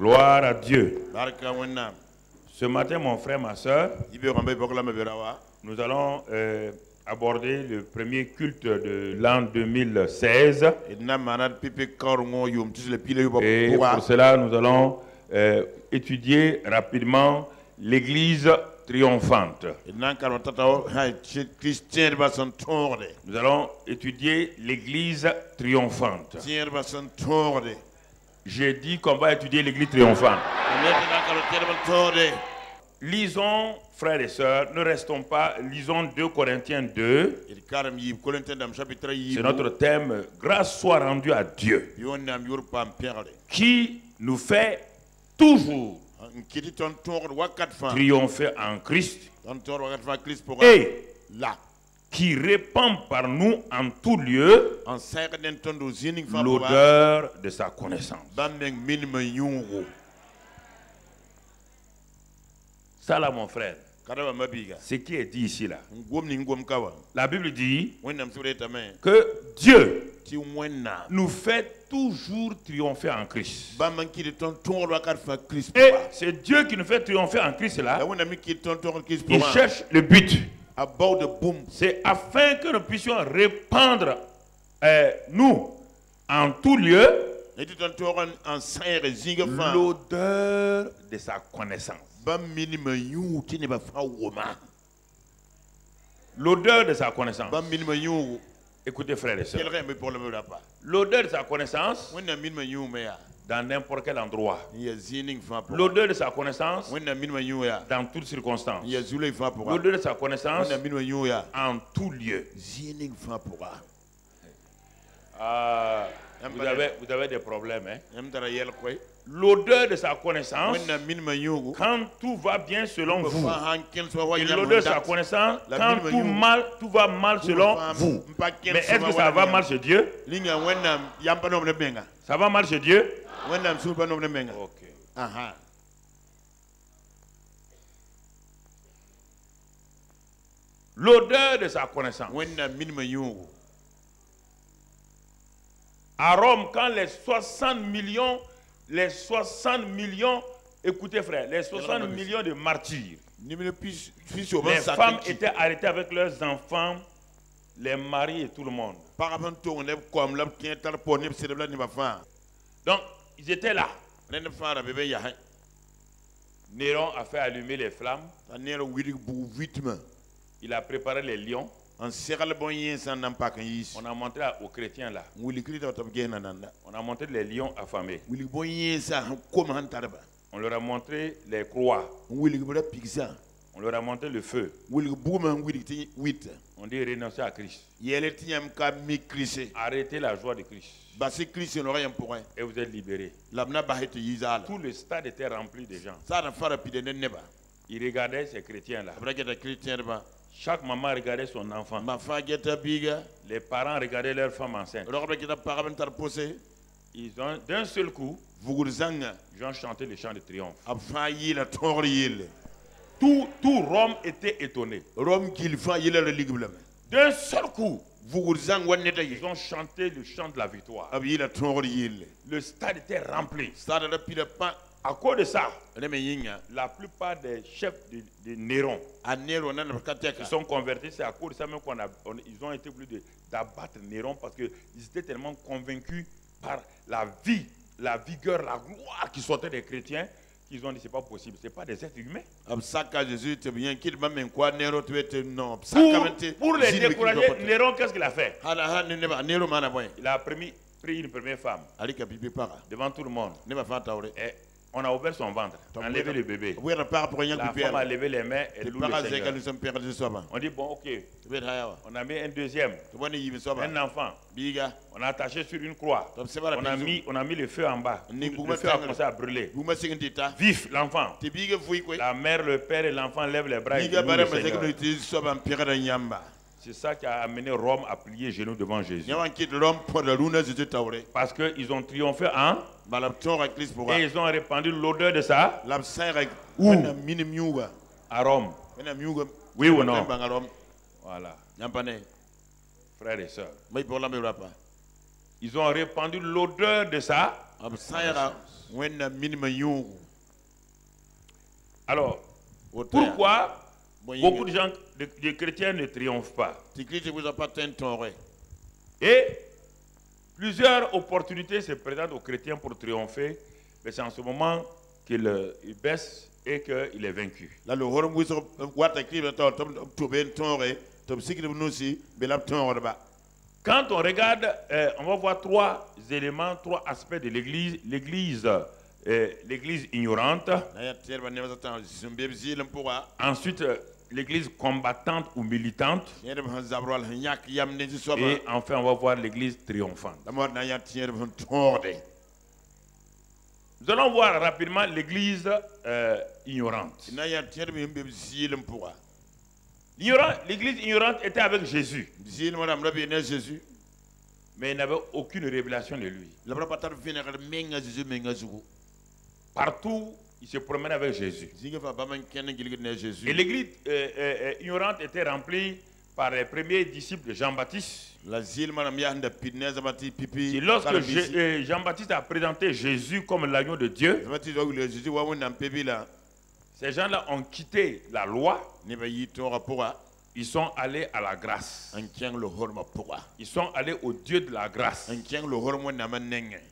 Gloire à Dieu. Ce matin, mon frère, ma soeur, nous allons euh, aborder le premier culte de l'an 2016. d na n maana d pipi kaoor ngõ yʋʋm tɩ s la pila yʋbã Et pour cela, nous allons euh, étudier rapidement l'église triomphante. Nous allons étudier l'église triomphante. J'ai dit qu'on va étudier l'église triomphante. Lisons, frères et sœurs, ne restons pas, lisons 2 Corinthiens 2. d karem yiib kolentẽ dãmb chapitre C'est notre thème. Grâce soit rendue à Dieu, qui nous fait toujours triompher en Christ et la qui répand par nous en tout lieu l'odeur de sa connaissance. Ça là, mon frère, ce qui est dit ici là. La Bible dit que Dieu nous fait toujours triompher en Christ. Et c'est Dieu qui nous fait triompher en Christ là. kirist Il cherche le but. A baood bũmb C'est afin que nous puissions répandre, euh, nous, en tout lieu, l'odeur de sa connaissance. L'odeur de sa connaissance. Écoutez, frères et sœurs. L'odeur de sa connaissance dans n'importe quel endroit. L'odeur de sa connaissance dans toutes circonstances. L'odeur de sa connaissance en tout lieu. Ah, vous, avez, vous avez des problèmes. Hein? L'odeur de sa connaissance quand tout va bien selon vous. l'odeur de sa connaissance quand tout, mal, tout va mal selon vous. Mais est-ce que ça va mal chez Dieu? Ça va mal chez Dieu? Ok. L'odeur de sa connaissance. À Rome, quand les 60 millions, les 60 millions, écoutez frère, les 60 millions de martyrs, les femmes étaient arrêtées avec leurs enfants, les maris et tout le monde. Donc, ils étaient là. Néron a fait allumer les flammes, il a préparé les lions. On a montré aux chrétiens là, on a montré les lions affamés. On leur a montré les croix, on leur a montré le feu. On dit renoncer à Christ. Arrêtez la joie de Christ. Pʋgẽ et vous êtes libérés. Tout le stade était rempli de gens. Ils regardaient ces geta kiristẽedbã Chaque maman regardait son enfant. Les parents regardaient leur femme enceinte. Ils ont, d'un seul coup, ils ont chanté le chant de triomphe. Tout, tout Rome était étonné. D'un seul coup, ils ont chanté le chant de la victoire. Le stade était rempli. À cause de ça, la plupart des chefs de, de Néron qui sont convertis. C'est à cause de ça même qu'on a, on- ont été obligés d'abattre Néron parce qu'ils étaient tellement convaincus par la vie, la vigueur, la gloire qui sortait des chrétiens qu'ils ont dit c'est pas possible. C'est pas des êtres humains. Pour, pour les décourager, Néron, qu'est-ce qu'il a fait? Neero maana bõe Il a pris, pris une première femme devant tout le monde. Et on a ouvert son ventre, enlevé le bébé. La femme a levé les mains et loue le Seigneur. On dit bon, ok, on a mis un deuxième, un enfant. On a attaché sur une croix. On a mis, on a mis le feu en bas. Le feu a commencé à brûler. Vif, l'enfant. La mère, le père et l'enfant lèvent les bras et louent le Seigneur. C'est ça qui a amené Rome à plier genoux devant Jésus. Parce qu'ils ont triomphé en bala b tõoga kirist et ils ont répandu l'odeur de ça Où? à Rome. Oui ou non? Voilà, frères et sœurs. Ils ont répandu l'odeur de ça. Alors, pourquoi beaucoup de gens, de, de chrétiens ne triomphent pas Et plusieurs opportunités se présentent aux chrétiens pour triompher, mais c'est en ce moment qu'il euh, il baisse et qu'il est vaincu. Quand on regarde, euh, on va voir trois éléments, trois aspects de l'Église. L'Église, euh, l'Église ignorante. Ensuite, euh, l'Église combattante ou militante. Et enfin, on va voir l'Église triomphante. Nous allons voir rapidement l'Église euh, ignorante. L'Église ignorante était avec Jésus, mais il n'avait aucune révélation de lui. Partout, il se promenait avec Jésus. Et l'église euh, euh, euh, ignorante était remplie par les premiers disciples de Jean-Baptiste. Et lorsque Jean-Baptiste a présenté Jésus comme l'agneau de Dieu, ces gens-là ont quitté la loi, ils sont allés à la grâce. Ils sont allés au Dieu de la grâce.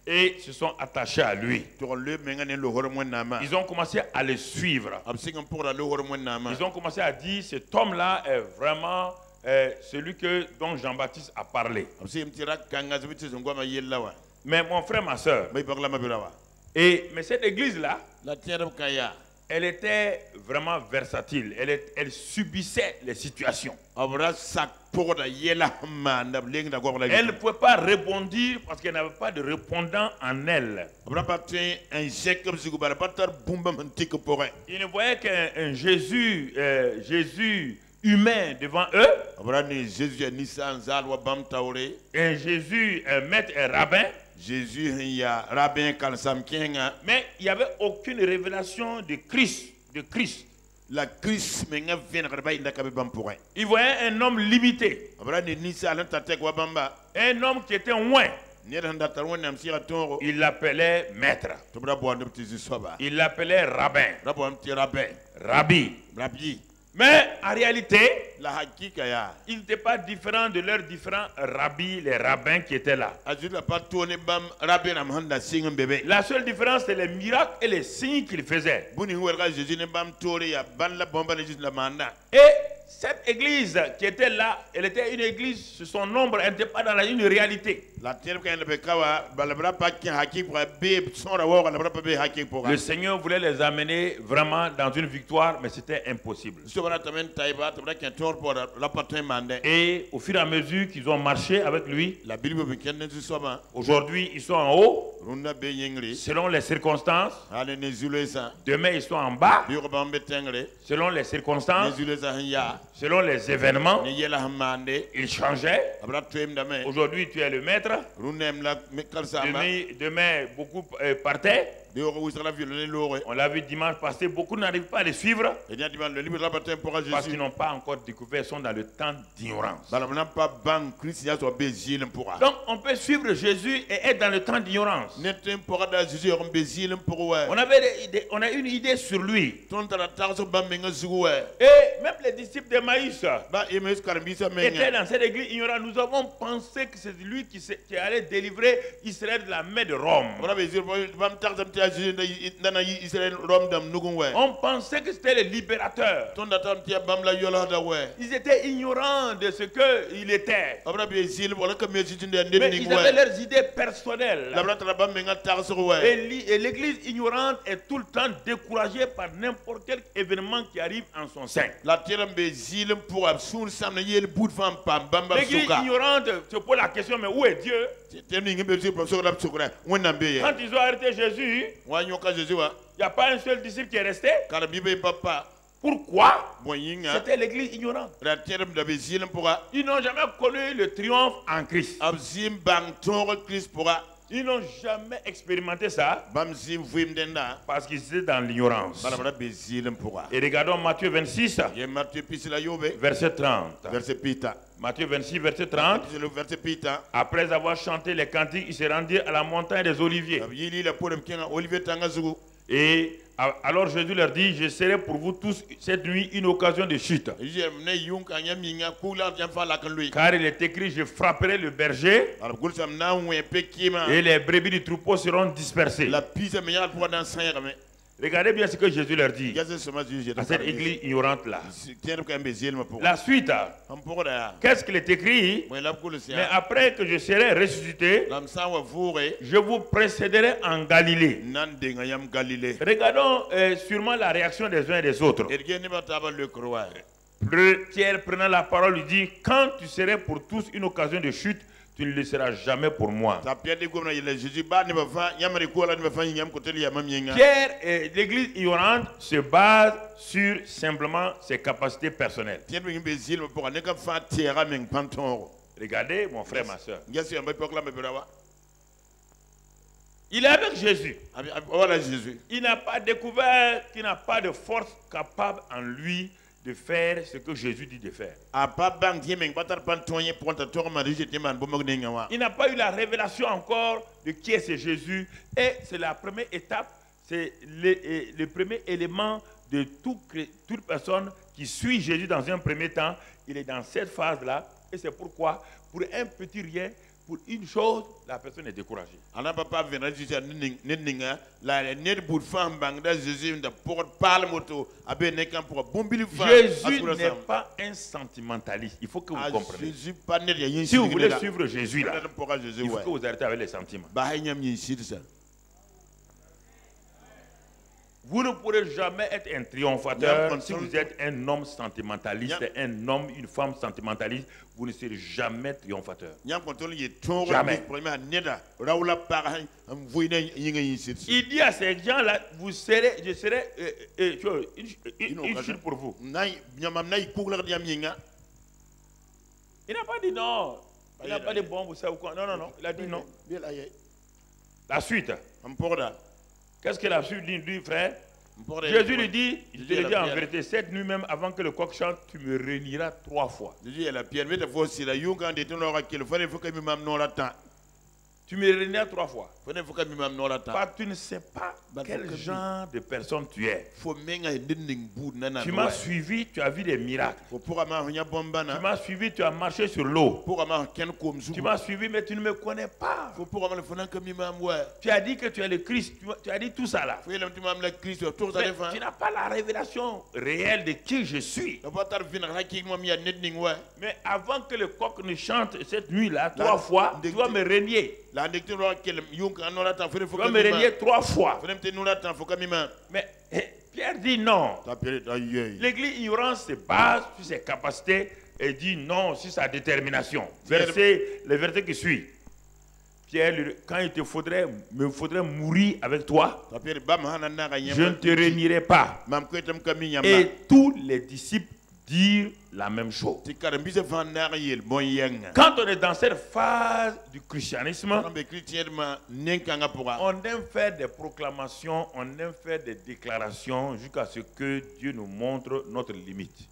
Et se sont attachés à lui. Ils ont commencé à le suivre. Ils ont commencé à dire cet homme-là est vraiment euh, celui que, dont Jean-Baptiste a parlé. Mais mon frère, ma soeur, et, mais cette église-là, elle était vraiment versatile. Elle, est- elle subissait les situations. Elle ne pouvait pas rebondir parce qu'elle n'avait pas de répondant en elle. Ils ne voyaient qu'un Jésus, euh, Jésus humain devant eux, un Jésus, un maître, un rabbin, zeezi sẽn yaa rabẽ kalsam kẽngã mais il n'y avait aucune révélation de Christ. De Christ. la pʋgẽ Ils voyaient un homme limité, un homme qui était loin. Il l'appelait maître, il l'appelait rabbin, ra baoond tɩ rabɛ rabbi. Mais en réalité, la hakika yaa il n'était pas différent de leurs différents rabbis, les rabbins qui étaient là. la seule différence, c'est les miracles et les signes qu'il faisait. bũni sẽn welga a zeezi ne bãmb toore yaa bãn la bõmba ne zeezi la maanda Et cette église qui était là, elle était une église, son nombre, elle n'était pas dans la, une réalité. La tẽeb ka yẽnda be ka wa bala b ra pa kẽ hakɩk pʋga bee sõora waooga la b ra pa bee hakɩk Le Seigneur voulait les amener vraiment dans une victoire, mais c'était impossible. Et au fur et à mesure qu'ils ont marché avec lui, aujourd'hui ils sont en haut, selon les circonstances. Demain ils sont en bas, selon les circonstances, selon les événements. ra toeemdame Aujourd'hui tu es le maître, demain beaucoup euh, partaient. On l'a vu dimanche passé, beaucoup n'arrivent pas à les suivre parce qu'ils n'ont pas encore découvert, ils sont dans le temps d'ignorance. bala b na n pa bãng kirist yaa soab bee zɩɩl n pʋga Donc on peut suivre Jésus et être dans le temps d'ignorance. On avait on a une idée sur lui. Et même les disciples de Maïs étaient dans cette église ignorante. Nous avons pensé que c'est lui qui, qui allait délivrer Israël de la main de Rome. On pensait que c'était le libérateur. tõnd da tame tɩ yaa bãmb la yolsda wɛ Ils étaient ignorants de ce qu'il était. Mais ils avaient leurs idées personnelles. Et li- et l'église ignorante est tout le temps découragée par n'importe quel événement qui arrive en son sein. L'église ignorante se pose la question, mais où est Dieu? Quand ils ont arrêté Jésus, il n'y a pas un seul disciple qui est resté. Pourquoi? C'était l'église ignorante. Ils n'ont jamais connu le triomphe en Christ. Ils n'ont jamais expérimenté ça parce qu'ils étaient dans l'ignorance. Et regardons Matthieu 26, ye martu pisila yobe verset 30. verset pita Matthieu 26, verset 30. le verset pita Après avoir chanté les cantiques, ils se rendirent à la montagne des Oliviers. zugu Et alors Jésus leur dit, je serai pour vous tous cette nuit une occasion de chute. Car il est écrit, je frapperai le berger et les brebis du troupeau seront dispersées. Regardez bien ce que Jésus leur dit. À cette église ignorante là. La suite, da qu'est-ce qu'il est écrit? Mais après que je serai ressuscité, je vous précéderai en Galilée. Regardons euh, sûrement la réaction des uns et des autres. Pierre prenant la parole lui dit, quand tu serais pour tous une occasion de chute, tu ne le seras jamais pour moi. ta pierre euh, l'église ignorante se base sur simplement ses capacités personnelles. Regardez, mon frère, ma soeur. Il est avec abi- voilà jésus Il n'a pas découvert qu'il n'a pas de force capable en lui de faire ce que Jésus dit de faire. Il n'a pas eu la révélation encore de qui est ce Jésus. Et c'est la première étape, c'est le, le premier élément de tout, toute personne qui suit Jésus dans un premier temps. Il est dans cette phase-là. Et c'est pourquoi, pour un petit rien, pour une chose, la personne est découragée. ana papa ne ninga la jésus moto pour bombili fa Jésus n'est pas un sentimentaliste. Il faut que vous Ah, compreniez. jésus pas Si vous voulez suivre Jésus, là, il faut que vous arrêtez avec les sentiments. ba hay nyam yin sir ça Vous ne pourrez jamais être un triomphateur si vous êtes un homme sentimentaliste, un homme, une femme sentimentaliste. Vous ne serez jamais triomphateur. Jamais. Il dit à ces gens-là, vous serez, je serai euh, euh, euh, une, chute pour vous. Il n'a pas dit non. Il n'a pas dit bon, vous savez quoi. Non, non, non. Il a dit non. La suite. Qu'est-ce que la suite dit, frère Jésus lui dit, je te le dis en vérité, cette nuit même, avant que le coq chante, tu me réuniras trois fois. Tu me réuniras trois fois. Parce que tu ne sais pas Bah, quel genre de personne tu es. Tu m'as suivi, tu as vu des miracles. Tu m'as suivi, tu as marché sur l'eau. Tu m'as suivi, mais tu ne me connais pas. Tu as dit que tu es le Christ. Tu, as dit tout ça là. Mais tu n'as pas la révélation réelle de qui je suis. Mais avant que le coq ne chante cette nuit-là, La- trois fois, tu vas me régner. La fo vas me régner trois fois. Mais eh, Pierre dit non. L'église ignorante se base sur ses capacités et dit non sur sa détermination. Verset, le verset qui suit. Pierre, quand il te faudrait, me faudrait mourir avec toi, je ne te réunirai pas. Et tous les disciples dirent la même chose. Quand on est dans cette phase du christianisme, on aime faire des proclamations, on aime faire des déclarations jusqu'à ce que Dieu nous montre notre limite.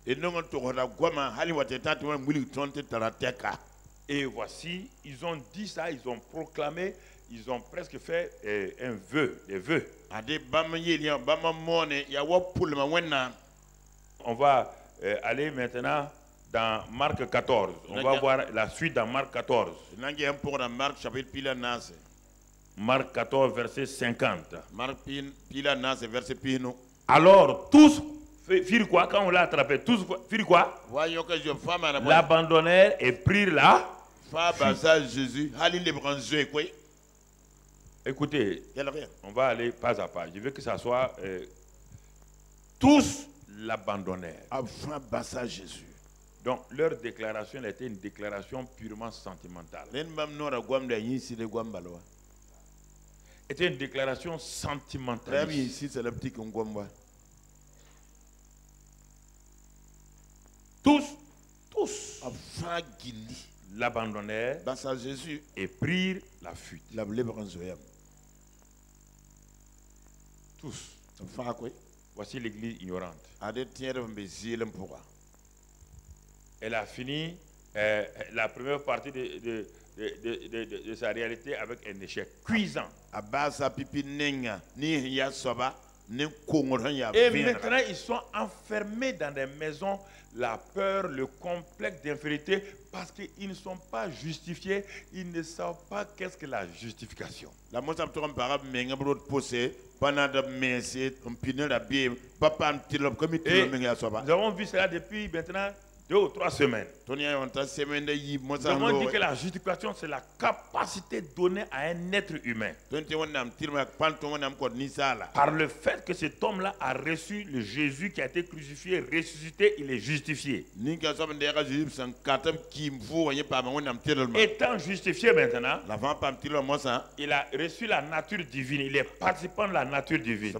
et voici, ils ont dit ça, ils ont proclamé, ils ont presque fait euh, un vœu, des vœux. On va euh, aller maintenant dans Marc 14. On va voir la suite dans Marc 14. nangi un pour dans Marc chapitre pila nas Marc 14, verset 50. Marc pin pila nas verset pino Alors tous fi- firent quoi? Quand on l'a attrapé Tous firent quoi? L'abandonnèrent et prirent baza Jésus Écoutez, on va aller pas à pas. Je veux que ça soit. euh, tous l'abandonnèrent. a fa baza Jésus Donc leur déclaration était une déclaration purement sentimentale. C'était une déclaration wa Tous, tous. l'abandonnèrent jésus et prirent la fuite. Tous. Voici l'église ignorante. Elle a fini euh, la première partie de, de- sa réalité avec un échec cuisant. Et maintenant, ils sont enfermés dans des maisons, la peur, le complexe d'infériorité, parce qu'ils ne sont pas justifiés, ils ne savent pas qu'est-ce que la justification. la menga mense nous avons vu cela depuis maintenant deux ou trois semaines. mosã avons dit que la justification, c'est la capacité donnée à un être humain. Par le fait que cet homme-là a reçu le Jésus qui a été crucifié, ressuscité, il est justifié. Étant justifié maintenant, mosã il a reçu la nature divine, il est participant de la nature divine.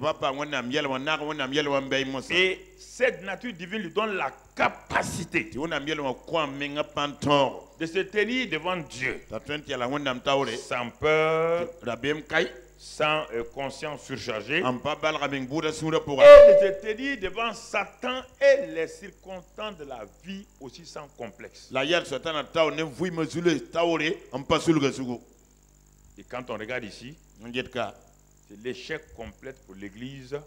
Et cette nature divine lui donne la capacité. De se tenir devant Dieu. Sans peur, sans euh, conscience surchargée, et de se tenir devant Satan et les circonstances de la vie aussi sans complexe. Et quand on regarde ici, c'est l'échec complet pour l'Église,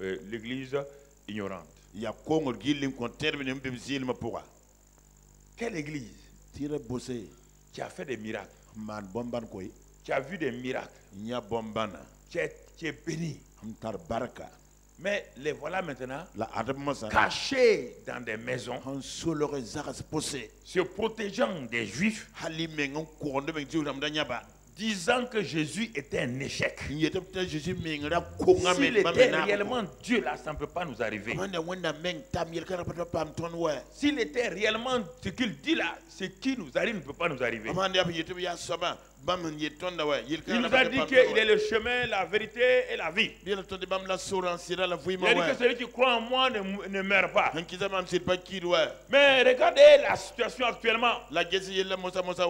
euh, l'Église ignorante. Yaa kongr gilli n kõ tẽdb ne n bɩ b zɩɩlmã pʋga Quelle Église tɩ ra bose qui a fait des miracles, n maan bõn-bãn koe qui a vu des miracles, n yã bõn-bãna qui est, qui est bénie. n tar barka Mais les voilà maintenant la cachés dans des maisons, se protégeant des Juifs, disant que Jésus était un échec. S'il était réellement Dieu, là, ça ne peut pas nous arriver. S'il était réellement ce qu'il dit là, ce qui nous arrive ne peut pas nous arriver. Il nous a dit qu'il est le chemin, la vérité et la vie. Il a dit que celui qui croit en moi ne, ne meurt pas. Mais regardez la situation actuellement.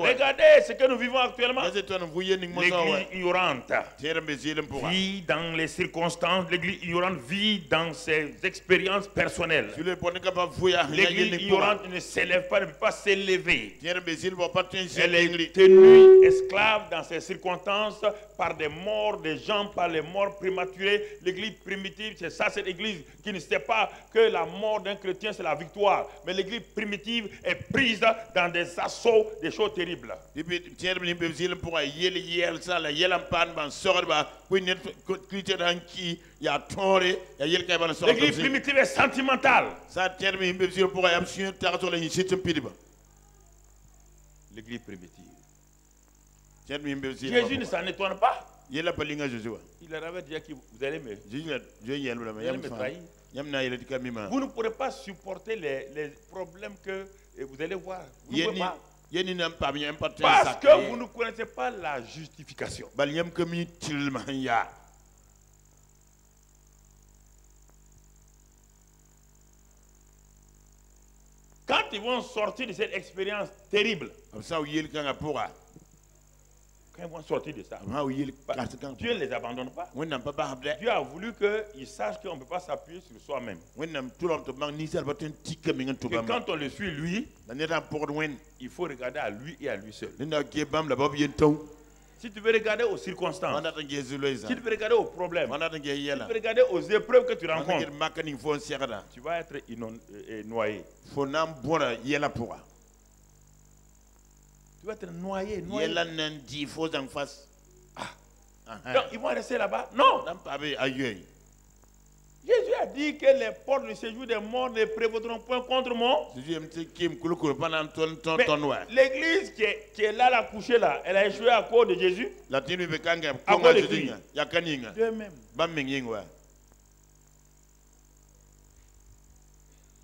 Regardez ce que nous vivons actuellement. L'église ignorante vit dans les circonstances. L'église ignorante vit dans ses expériences personnelles. L'église ignorante ne s'élève pas, ne peut pas s'élever. Elle est tenue esclave dans ces circonstances par des morts des gens, par les morts prématurées. L'église primitive, c'est ça, cette église qui ne sait pas que la mort d'un chrétien, c'est la victoire. Mais l'église primitive est prise dans des assauts, des choses terribles. L'église primitive est sentimentale. sã tẽed b ning be zɩɩl pʋga yaa b sũyã tagsg la yĩn sɩt n pidba L'église primitive. Jésus ne s'en étonne pas. Il leur avait dit que vous allez me... Vous allez me trahir. Vous ne pourrez pas supporter les, les problèmes que eh, vous allez voir. Vous ne pas. Parce que vous ne connaissez pas la justification. Quand ils vont sortir de cette expérience terrible, quand ils vont sortir de ça, Dieu ne les abandonne pas. Dieu a voulu qu'ils sachent qu'on ne peut pas s'appuyer sur soi-même. Que quand on le suit, lui, il faut regarder à lui et à lui seul. Si tu veux regarder aux circonstances, si tu veux regarder aux problèmes, si tu veux regarder aux épreuves que tu rencontres, tu vas être euh, euh, noyé. Tu vas être noyé, noyé. yɛla n na n dɩ fo zãng fas Donc, ils vont rester là-bas. Non. a Jésus a dit que les portes du séjour des morts ne prévaudront point contre moi. l'église qui est, qui est là, là, couchée là, elle a échoué à cause de Jésus. la À cause de yĩng wa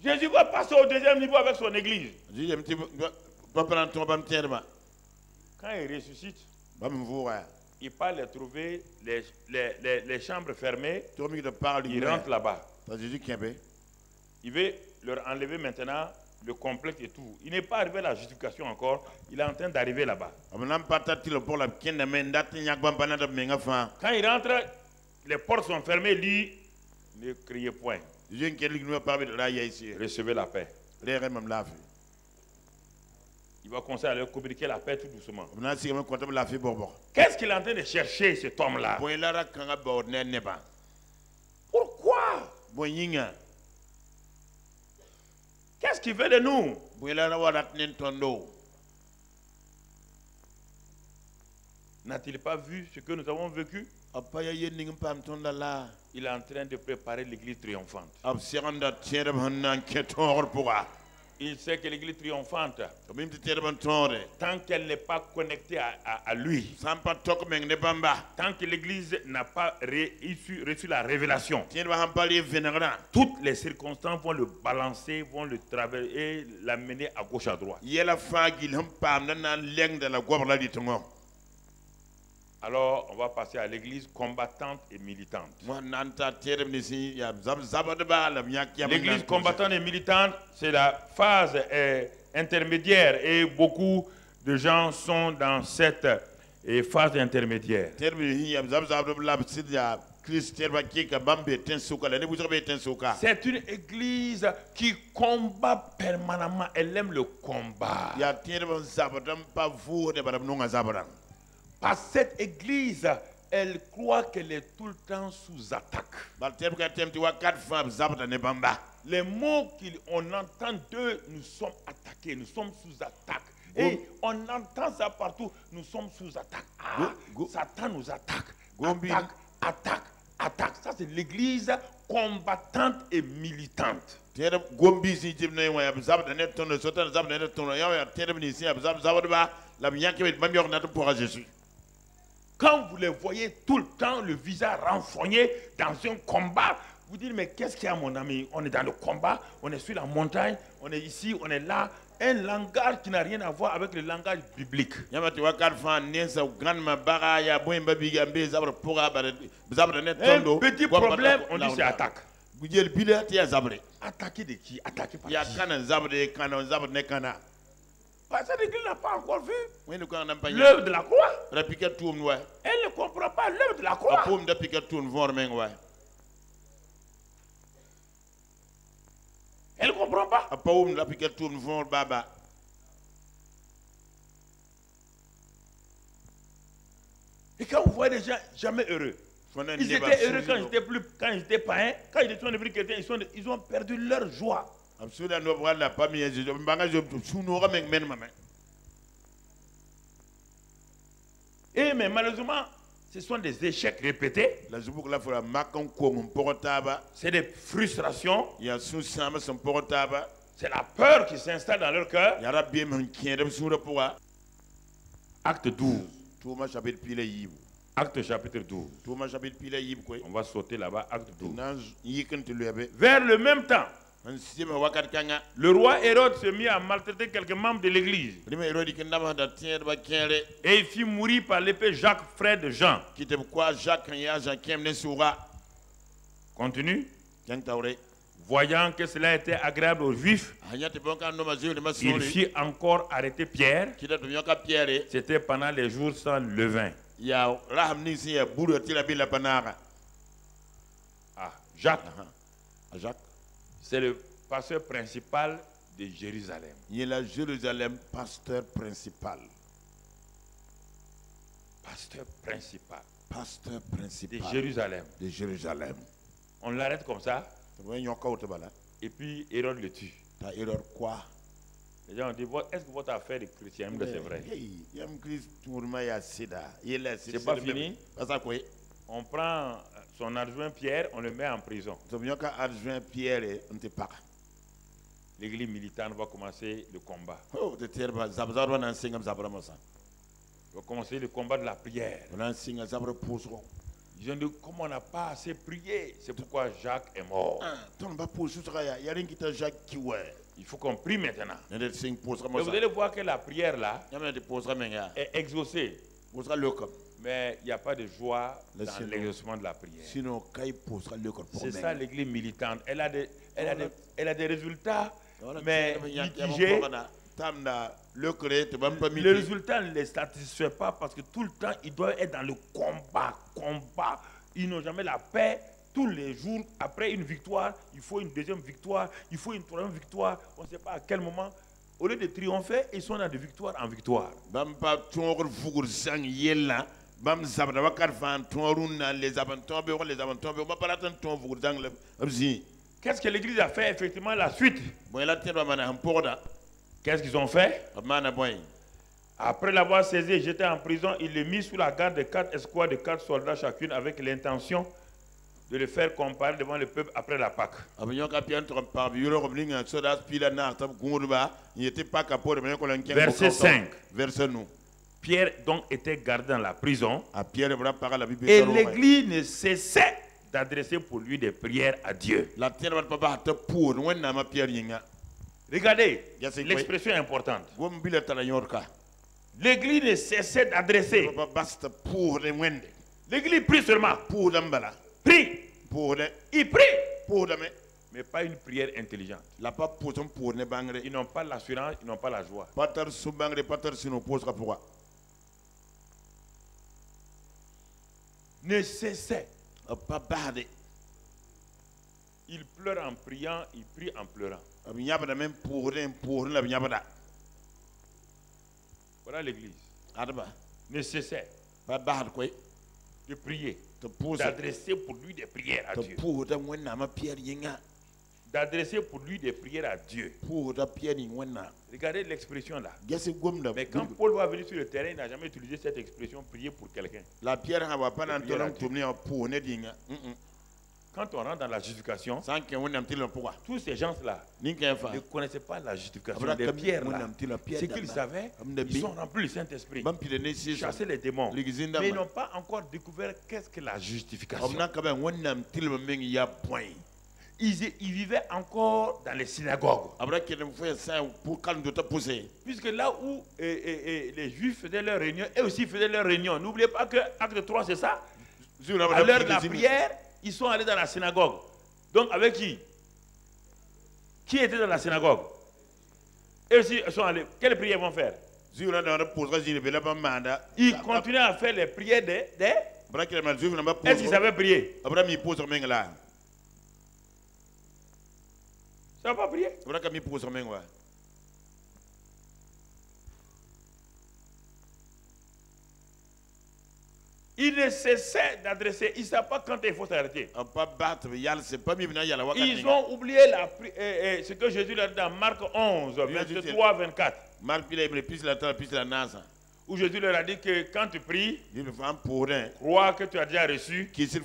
Jésus va passer au deuxième niveau avec son église. Quand il ressuscite, bãmb n vʋʋga il part les trouver les, les, les, les chambres fermées. Il rentre là-bas. Il veut leur enlever maintenant le complexe et tout. Il n'est pas arrivé à la justification encore. Il est en train d'arriver là-bas. Quand il rentre, les portes sont fermées. Lui, ne criez point. Recevez la paix. Il va commencer à leur communiquer la paix tout doucement. Qu'est-ce qu'il est en train de chercher, cet homme-là? Pourquoi? Qu'est-ce qu'il veut de nous? N'a-t-il pas vu ce que nous avons vécu? Il est en train de préparer l'église triomphante. Il sait que l'église triomphante, tant qu'elle n'est pas connectée à, à- à lui, tant que l'église n'a pas reçu, reçu la révélation, toutes les circonstances vont le balancer, vont le traverser et l'amener à gauche à droite. Alors, on va passer à l'église combattante et militante. L'église combattante et militante, c'est la phase euh, intermédiaire et beaucoup de gens sont dans cette euh, phase intermédiaire. C'est une église qui combat permanemment. Elle aime le combat. Ya tere ban zabadam pa vu de ba nunga zabadam Parce que cette église, elle croit qu'elle est tout le temps sous attaque. Les mots qu'on entend d'eux, nous sommes attaqués, nous sommes sous attaque. Et on entend ça partout, nous sommes sous attaque. Ah, Satan nous attaque. Attaque, attaque, attaque. Ça, c'est l'église combattante et militante. Quand vous les voyez tout le temps, le visage renfrogné dans un combat, vous dites, mais qu'est-ce qu'il y a mon ami? On est dans le combat, on est sur la montagne, on est ici, on est là. Un langage qui n'a rien à voir avec le langage biblique. Un petit problème, on dit c'est attaque. Attaquer de qui? Attaquer par qui? Que l'église n'a pas encore vu l'œuvre de la croix. Elle ne comprend pas l'œuvre de la croix. Elle ne comprend pas. Et quand vous voyez des gens jamais heureux, ils étaient heureux quand ils étaient plus, quand païens, quand ils étaient devenus chrétiens, ils, sont, ils ont perdu leur joie. Absuda no wala pa mi yesu mbanga jo suno ga men men mama Et mais malheureusement, ce sont des échecs répétés, la zubuk la fura makan ko ngum portaba c'est des frustrations, ya su sama son portaba c'est la peur qui s'installe dans leur cœur. ya rabbi men kien sura pour Acte 12. tuma chapitre pile yibu Acte chapitre 12. tuma chapitre pile yibu koy On va sauter là-bas, acte 12. nan yikan te lebe Vers le même temps, le roi Hérode se mit à maltraiter quelques membres de l'église et il fit mourir par l'épée Jacques, frère de Jean. Continue. Voyant que cela était agréable aux Juifs, ma il fit encore arrêter Pierre. pierre C'était pendant les jours sans levain. Ah, Jacques, a jacques c'est le pasteur principal de Jérusalem. il est la jérusalem pasteur principal. Pasteur principal. Pasteur de principal Jérusalem. de jérusalem. On l'arrête comme ça. Et puis Hérode le tue. ta erreur quoi? Les gens ont dit, est-ce que votre affaire de chrétien, c'est vrai? C'est pas fini? On prend son adjoint Pierre, on le met en prison. adjoint pierre L'église militante va commencer le combat. oh Va commencer le combat de la prière. Ils ont dit, comme on n'a pas assez prié, c'est pourquoi Jacques est mort. Il faut qu'on prie maintenant. Et vous allez voir que la prière là est exaucée. Mais il n'y a pas de joie dans l'exaucement de la prière. sinon C'est ça l'église militante. Elle a des, elle a des, elle a des résultats mais mitigé. Le Le résultat ne les satisfait pas parce que tout le temps, ils doivent être dans le combat, combat. Ils n'ont jamais la paix. Tous les jours, après une victoire, il faut une deuxième victoire, il faut une troisième victoire. On ne sait pas à quel moment. Au lieu de triompher, ils sont dans de victoire en victoire. Bam zabda wakat Qu'est-ce que l'Église a fait effectivement la suite? Mana sẽn pʋgda Qu'est-ce qu'ils ont fait? Après l'avoir saisi et jeté en prison, il le mit sous la garde de quatre escouades de quatre soldats chacune avec l'intention de le faire comparer devant le peuple après la Pâque. Verset 5. verset nous Pierre donc était gardé dans la prison a piyɛr b ra pagã la et l'Église ne cessait d'adresser pour lui des prières à Dieu. Regardez, l'expression est importante. L'Église ne cessait d'adresser. L'Église prie seulement. bala Prie. Il prie. pʋʋsdame Mais pas une prière intelligente. Ils n'ont pas l'assurance, ils n'ont pas la joie. Ne cessait. b pa basde Il pleure en priant, il prie en pleurant. Voilà l'Église. Ne cessait pa basd koe de prier, d'adresser pour lui des prières à Dieu. D'adresser pour lui des prières à Dieu. Regardez l'expression là. Mais quand Paul va venir sur le terrain, il n'a jamais utilisé cette expression prier pour quelqu'un. la piyɛr sã wa pa na n Prière tol à n tʋm ne ã pʋʋs ned yĩnga Quand on rentre dans la justification, tous ces gens-là ne connaissaient pas la justification des pierres Ce qu'ils savaient, ils sont remplis du Saint-Esprit. Chasser les démons. Mais ils n'ont pas encore découvert qu'est-ce que la justification. Ils, ils vivaient encore dans les synagogues. Puisque là où les Juifs faisaient leur réunion, eux aussi faisaient leur réunion. N'oubliez pas que Acte 3, c'est ça? À l'heure de la prière, ils sont allés dans la synagogue. Donc avec qui? Qui était dans la synagogue? Eux aussi ils sont allés. Quelle prière vont faire? Ils continuaient à faire les prières des... des- Est-ce qu'ils pʋʋsg savaient prier b ra mi pʋʋsg meng la Ils ne savaient pas wa Ils ne cessaient d'adresser. Ils ne savent pas quand il faut s'arrêter. Ils ont oublié la eh, eh, ce que Jésus leur dit dans Marc 11, Bien sûr, 23, 24. mark pila yebre pis la tara pis la naasã Où Jésus leur a dit que quand tu pries, crois que tu as déjà reçu et tu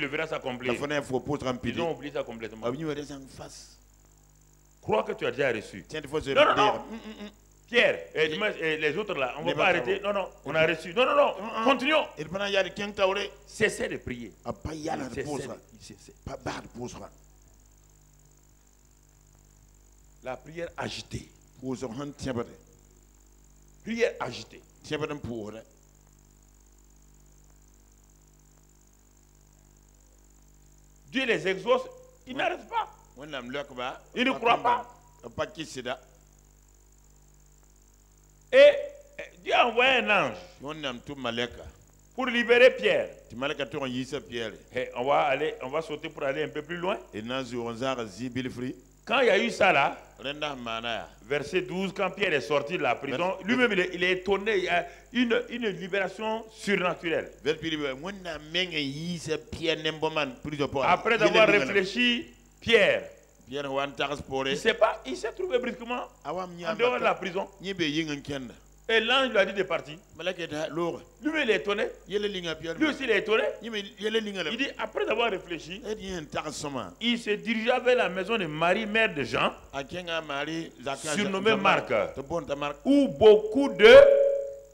le verras s'accomplir. Ils ont oublié ça complètement. Crois que tu as déjà reçu. fo zen Non, non, deeg non. Pierre, et, moins, et les autres là, on ne va pas arrêter. Non, non, on a reçu. Non, non, non, continuons. Cessez de prier. Cessez, La prière agitée. tẽbde Prière agitée. Dieu les exauce, ils n'arrêtent pas. Il ne croit pas. Et eh, Dieu a envoyé un ange pour libérer Pierre. Et on va aller, on va sauter pour aller un peu plus loin. Quand il y a eu ça là, verset 12, quand Pierre est sorti de la prison, lui-même il, est- il est étonné, il y a une, une libération surnaturelle. Après avoir réfléchi, Pierre, poore il sait pas, il s'est trouvé brusquement en dehors de la prison. Et l'ange lui a dit de partir. Lui-même il est étonné. Lui aussi il est étonné. Il dit, après avoir réfléchi, sõma il se dirigea vers la maison de Marie, mère de Jean, a kẽnga a maari Surnommé Marc. où beaucoup de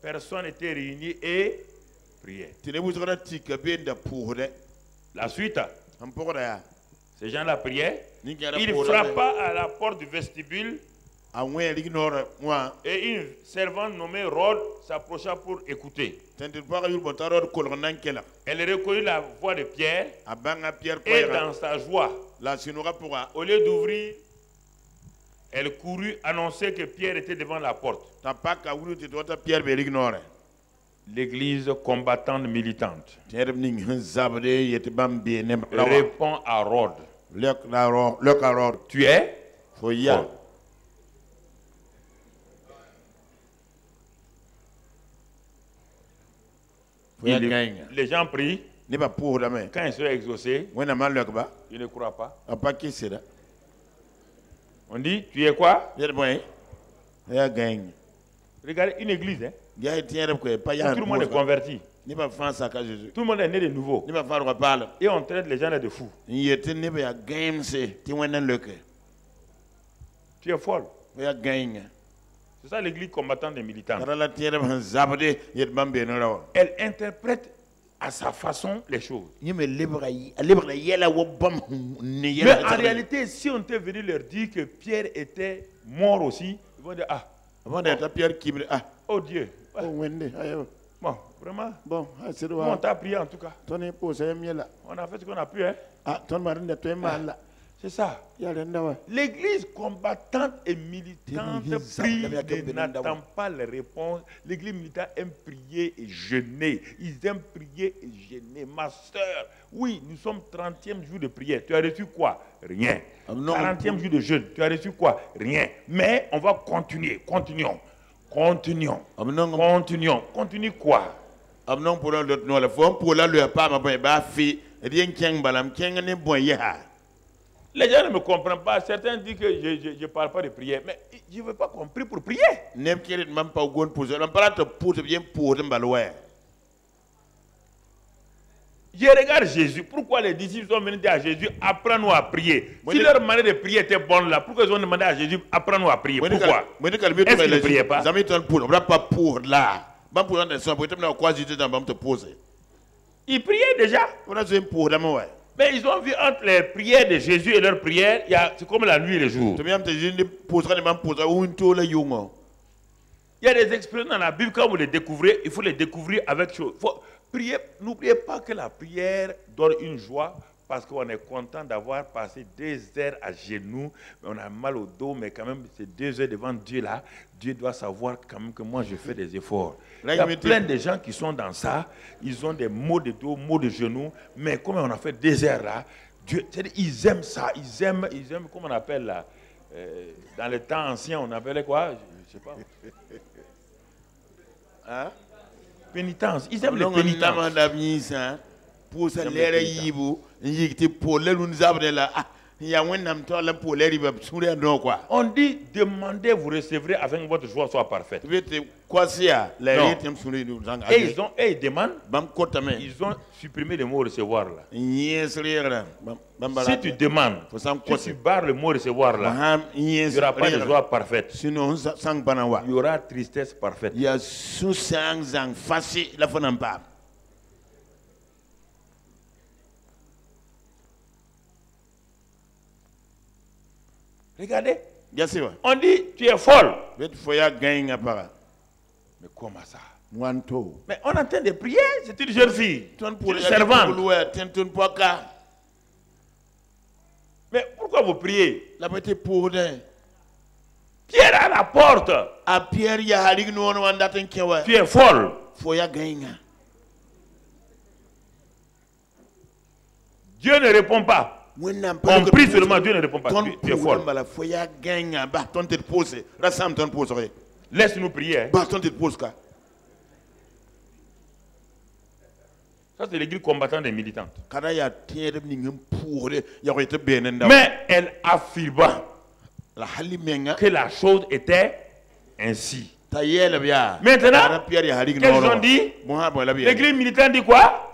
personnes étaient réunies et priaient. La suite, ces gens-là priaient. Il frappa à la porte du vestibule. Et une servante nommée Rhoda s'approcha pour écouter. rod Elle reconnut la voix de Pierre. Et dans sa joie, au lieu d'ouvrir Elle courut annoncer que Pierre était devant la porte. L'église combattante militante. Répond à Rhodes. lek la ro lek a ro Tu es fo ya Paul. fo ya Il- ganya les gens prient. Quand ils sont exaucés, ils ne croient pas. On dit, tu es quoi? Regardez, une église, hein, ya yi tiere ko pa où ya tout le monde est converti. ne ba fan sa ka jesus Tout le monde est né de nouveau. ne ba fa ro pala Et on traite les gens de fous. yeti ne ba ya game se ti wena lek Tu es folle. fo ya ganya C'est ça l'église combattante des militants. Elle interprète à sa façon les choses. Mais en réalité, si on était venu leur dire que Pierre était mort aussi, ils vont dire, ah, avant ta pierre kibre ah oh Dieu. Oh Bon, vraiment, bon nous, on t'a prié en tout cas. toni pose miela On a fait ce qu'on a pu, hein. ah ton marin de toi mal C'est ça. ya renda wa L'église combattante et militante ça, prie et n'attend pas les réponses. L'église militante aime prier et jeûner. Ils aiment prier et jeûner. Ma soeur, oui, nous sommes 30e jour de prière. Tu as reçu quoi? Rien. Ah, non. 40e jour de jeûne. Tu as reçu quoi? Rien. Mais on va continuer. Continuons. Continuons. Continuons. Continue quoi? Les gens ne me comprennent pas. Certains disent que je ne parle pas de prière. Mais je ne veux pas qu'on prie pour prier. ne kere mam pa gon pour on pas te pour bien pour de balwa Je regarde Jésus. Pourquoi les disciples sont venus dire à Jésus, apprends-nous à prier Si leur manière de prier était bonne là, pourquoi ils ont demandé à Jésus, apprends-nous à prier? Pourquoi? Est-ce qu'il ne priait pas? Pas pour là Ils priaient déjà. Mais ils ont vu entre les prières de Jésus et leurs prières, c'est comme la nuit et le jour. Il y a des expressions dans la Bible, quand vous les découvrez, il faut les découvrir avec chose. Faut. N'oubliez pas que la prière donne une joie parce qu'on est content d'avoir passé deux heures à genoux. On a mal au dos, mais quand même, ces deux heures devant Dieu là, Dieu doit savoir quand même que moi, je fais des efforts. Là, il y a plein de gens qui sont dans ça. Ils ont des maux de dos, maux de genoux. Mais comme on a fait deux heures là, Dieu, ils aiment ça. Ils aiment, ils aiment, comment on appelle là euh, Dans le temps ancien, on appelait quoi? Je ne sais pas. hein? Pénitence. Ils aiment les pénitences. sa pour lere les pénitents. yibu yikti pour le lun zabde la On dit demandez, vous recevrez afin que votre joie soit parfaite. Non. Et ils ont, et ils demandent, ils ont supprimé le mot recevoir là. Si tu demandes, si tu barres le mot recevoir là, il n'y aura pas de joie parfaite. Il y aura tristesse parfaite. Regardez, on dit tu es folle. Mais comment ça? Mais on est en train de prier, c'est une jeune fille, une servante. Mais pourquoi vous priez? La bete pour Pierre à la porte. a pierre tan kewa Tu es folle. Dieu ne répond pas. On prie seulement, Dieu ne répond pas. Tu, es re Laisse-nous prier. ba ton te pose ka Ça, c'est l'église combattante des militantes. Mais elle affirma que la chose était ainsi. Maintenant, qu'elles ont dit biya L'église militante dit quoi?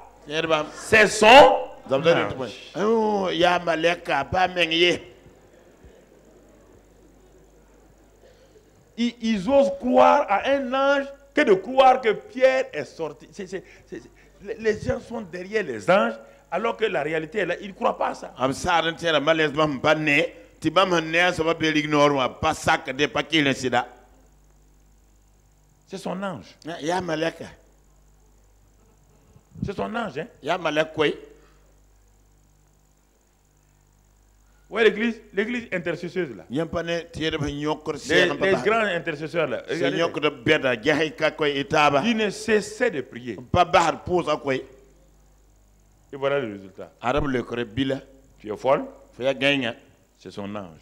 C'est son. Tumo oh ya Ils, ils osent croire à un ange que de croire que Pierre est sorti. Les- les gens sont derrière les anges, alors que la réalité est là. Ils ne croient pas à ça. C'est son ange. C'est son ange. Hein? Ouais, l'église, l'église intercesseuse là. Les, les grands intercesseurs là. Ils ne cessaient de prier. Et voilà le résultat. Tu es folle, c'est son ange.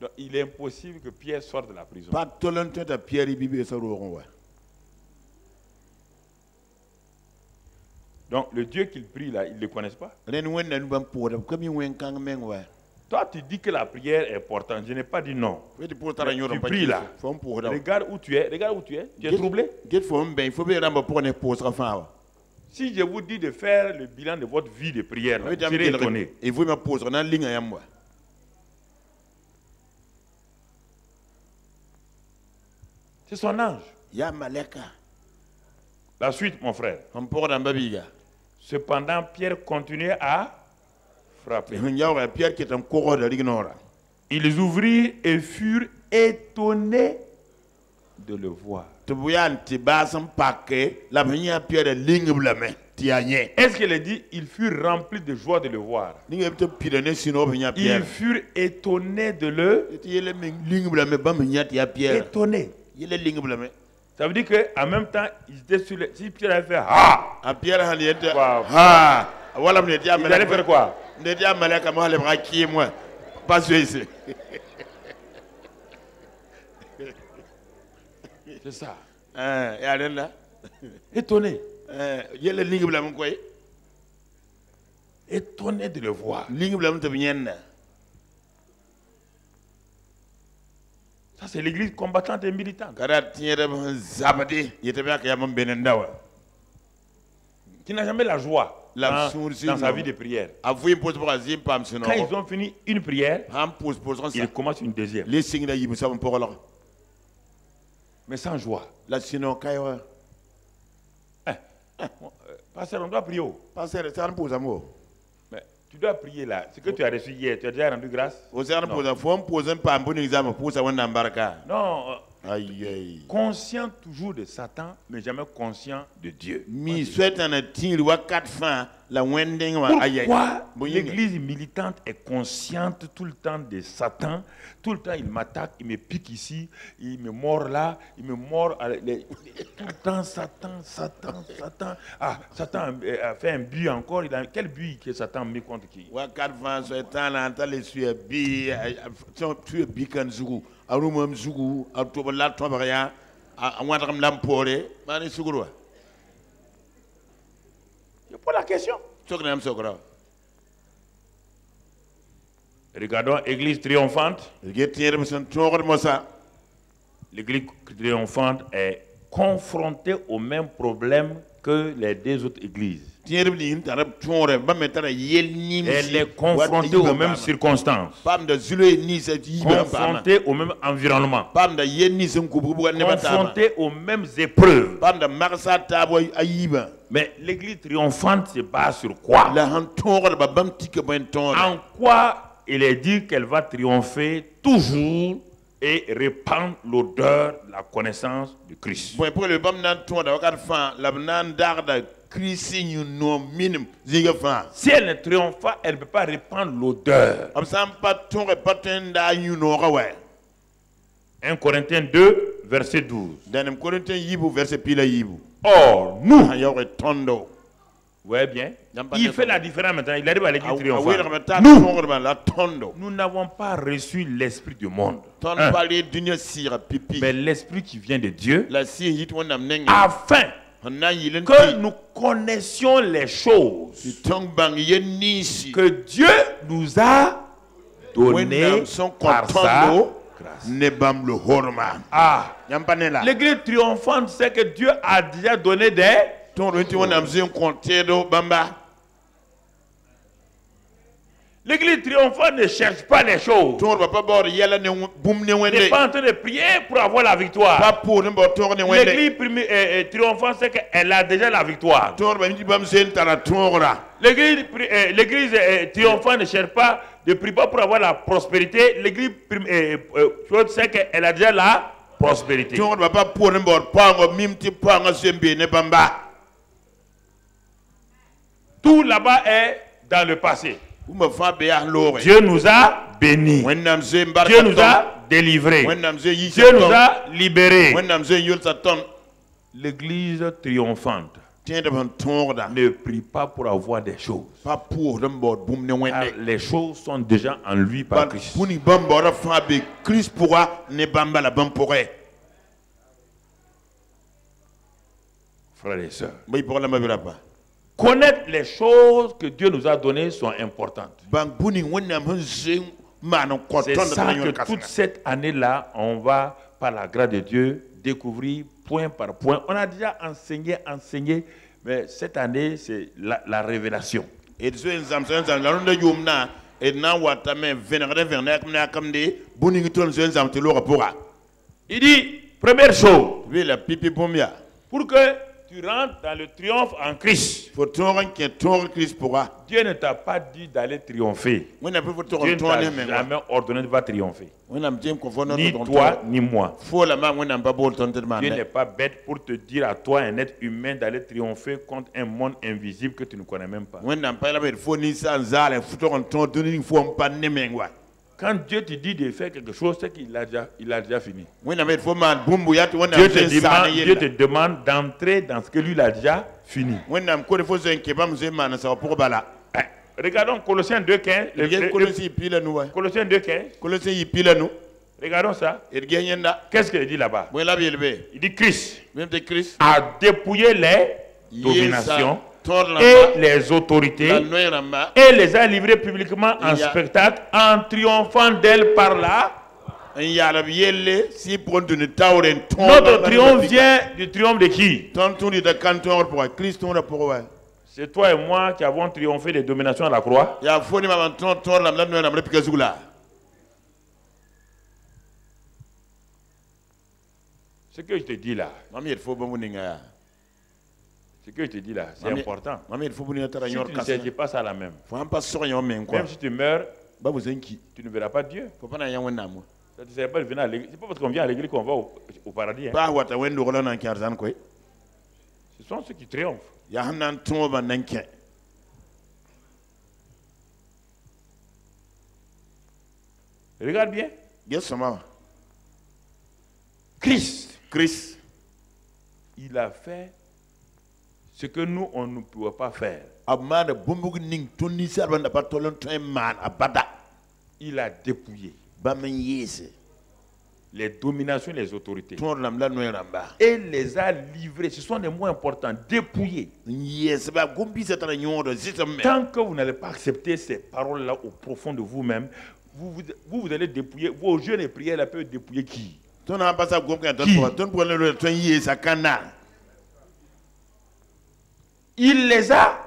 Donc, il est impossible que Pierre sorte de la prison. Donc, le Dieu qu'il prie là, ils ne le connaissent pas. Toi, tu dis que la prière est importante. Je n'ai pas dit non. Tu pries là. Regarde où tu es. Regarde où tu es. Tu es troublé? Si je vous dis de faire le bilan de votre vie de prière, là, vous serez étonné. vɩɩmã pʋʋsg na n linga yãmb wa C'est son ange. La suite, mon frère. Cependant, Pierre continuait à frapper. Ils ouvrirent et furent étonnés de le voir. Est-ce qu'elle a dit? Ils furent remplis de joie de le voir. Ils furent étonnés de le. Étonnés. Ça veut dire qu'en même temps, ils étaient sur le. Si Pierre avait fait Ah a piɛr sãn yetɩ Waaw. ha b ne tɩ yaa Ils allaient faire quoi? ne tɩ yaa malɛka mosã lebga kɩɩm wã pa soeese C'est ça. yaa rẽnd la Étonnés. yɛla ling b lame koe Étonnés de le voir. ling b lame tɩ b Ça, c'est l'église combattante et militante. Qui n'a jamais la joie La dans, dans sa vie de prière. Quand ils ont fini une prière, sãn pʋʋs pʋʋsg n sa ils commencent une deuxième. Mais sans joie. Hein, hein, euh, Pasteur, on doit prier. oh. pa sɛd segd tu dois prier là. Ce que tu as reçu hier, tu as déjà rendu grâce? Non. euh, ayay conscient toujours de Satan, mais jamais conscient de Dieu. mi soɛtã na tĩir wakat fãa Pourquoi l'église militante est consciente tout le temps de Satan? Tout le temps, il m'attaque, il me pique ici, il me mord là, il me mord. à les- tout le temps, Satan, Satan, Satan. Ah, Satan a, a fait un but encore. Il a, quel but que Satan mis contre qui? Pose la question. Regardons Église triomphante. L'église triomphante est confrontée au même problème que les deux autres églises. Elle est confrontée aux mêmes circonstances, confrontée au même environnement, confrontée aux mêmes épreuves. Mais l'église triomphante se base sur quoi? En quoi il est dit qu'elle va triompher toujours et répandre l'odeur de la connaissance de Christ? Si elle ne triomphe pas, elle ne peut pas répandre l'odeur. b sã n pa tõge pa tõe n daa yũ-noogã wa 1 Corinthiens 2, verset 12. dãnem korintẽ yiibu vɛrse pila yiibu Or, nous, vous voyez bien, il fait la différence maintenant. Il arrive à l'église welgme triomphante. taa Nous, nous n'avons pas reçu l'esprit du monde, Un. pipi. Mais l'esprit qui vient de Dieu, afin que nous connaissions les choses que Dieu nous a données par sa Ah, l'église triomphante, c'est que Dieu a déjà donné des. L'église triomphante ne cherche pas les choses. n'est pas en train de prier pour avoir la victoire. L'église euh, euh, triomphante, c'est qu'elle a déjà la victoire. L'église euh, triomphante ne cherche pas, ne prie pas pour avoir la prospérité. L'église euh, c'est qu'elle a déjà la prospérité. Tout là-bas est dans le passé. Dieu nous a bénis. Dieu nous a délivrés. Dieu nous a libérés. L'église triomphante ne prie pas pour avoir des choses. Car les choses sont déjà en lui par Christ. Frères et sœurs, connaître les choses que Dieu nous a données sont importantes. C'est ça que toute cette année-là, on va, par la grâce de Dieu, découvrir point par point. On a déjà enseigné, enseigné, mais cette année, c'est la, la révélation. Il dit, première chose, pour que tu rentres dans le triomphe en Christ, Dieu ne t'a pas dit d'aller triompher. Dieu ne t'a jamais ordonné de va triompher. Ni toi, ni moi. Dieu n'est pas bête pour te dire à toi, un être humain, d'aller triompher contre un monde invisible que tu ne connais même pas. Quand Dieu te dit de faire quelque chose, c'est qu'il a déjà, il a déjà fini. Dieu te, demande, ne Dieu te yella demande d'entrer dans ce que lui a déjà fini. Eh, Regardons Colossiens 2.15. le- d ges le- kolosẽ le- yɩ pi la nu wa Colossiens 2.15. kolosẽ yɩ pi la nu Regardons ça. Qu'est-ce qu'il dit là-bas? Il dit Christ a dépouillé les dominations et les autorités et les a livrées publiquement en spectacle en triomphant d'elles par là. Notre triomphe vient du triomphe de qui C'est toi et moi qui avons triomphé des dominations à la croix. Ce que je te dis là, ce que je te dis là, c'est important. Si tu ne sais pas ça la même, même si tu meurs, ba bo zẽn ki tu ne verras pas Dieu. Ça ne sert pas venir à l'église. C'est pas parce qu'on vient à l'église qu'on va au, au paradis. hein. koe Ce sont ceux qui triomphent. Regarde bien. Christ, kirist il a fait ce que nous, on ne pouvait pas faire. Il a dépouillé les dominations et les autorités la et les a livrés. Ce sont les mots importants. Dépouillés. me Tant que vous n'allez pas accepter ces paroles-là au profond de vous-même, vous vous, allez dépouiller. Vos jeûnes et prières là, peuvent dépouiller qui? Tõnd Il les a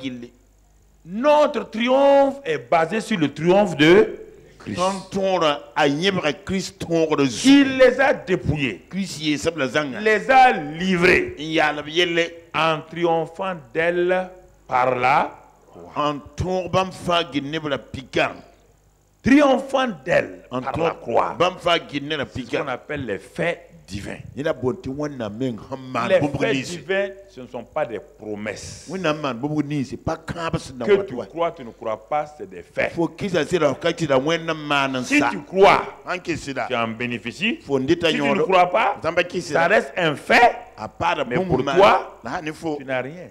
gilli Notre triomphe est basé sur le triomphe de Christ. Il les a dépouillés, la les a livrés. En triomphant d'elle par là, n tõog bãmb fãa gill neb ra pikã triomphant d'elle par la croix. ra Ce qu'on appelle les faits divins. Les faits divins, ce ne sont pas des promesses. Que tu crois, tu ne crois pas, c'est des faits. Si tu crois, tu en bénéficies. Si tu ne crois pas, ça reste un fait, Mais pour toi, tu n'as rien.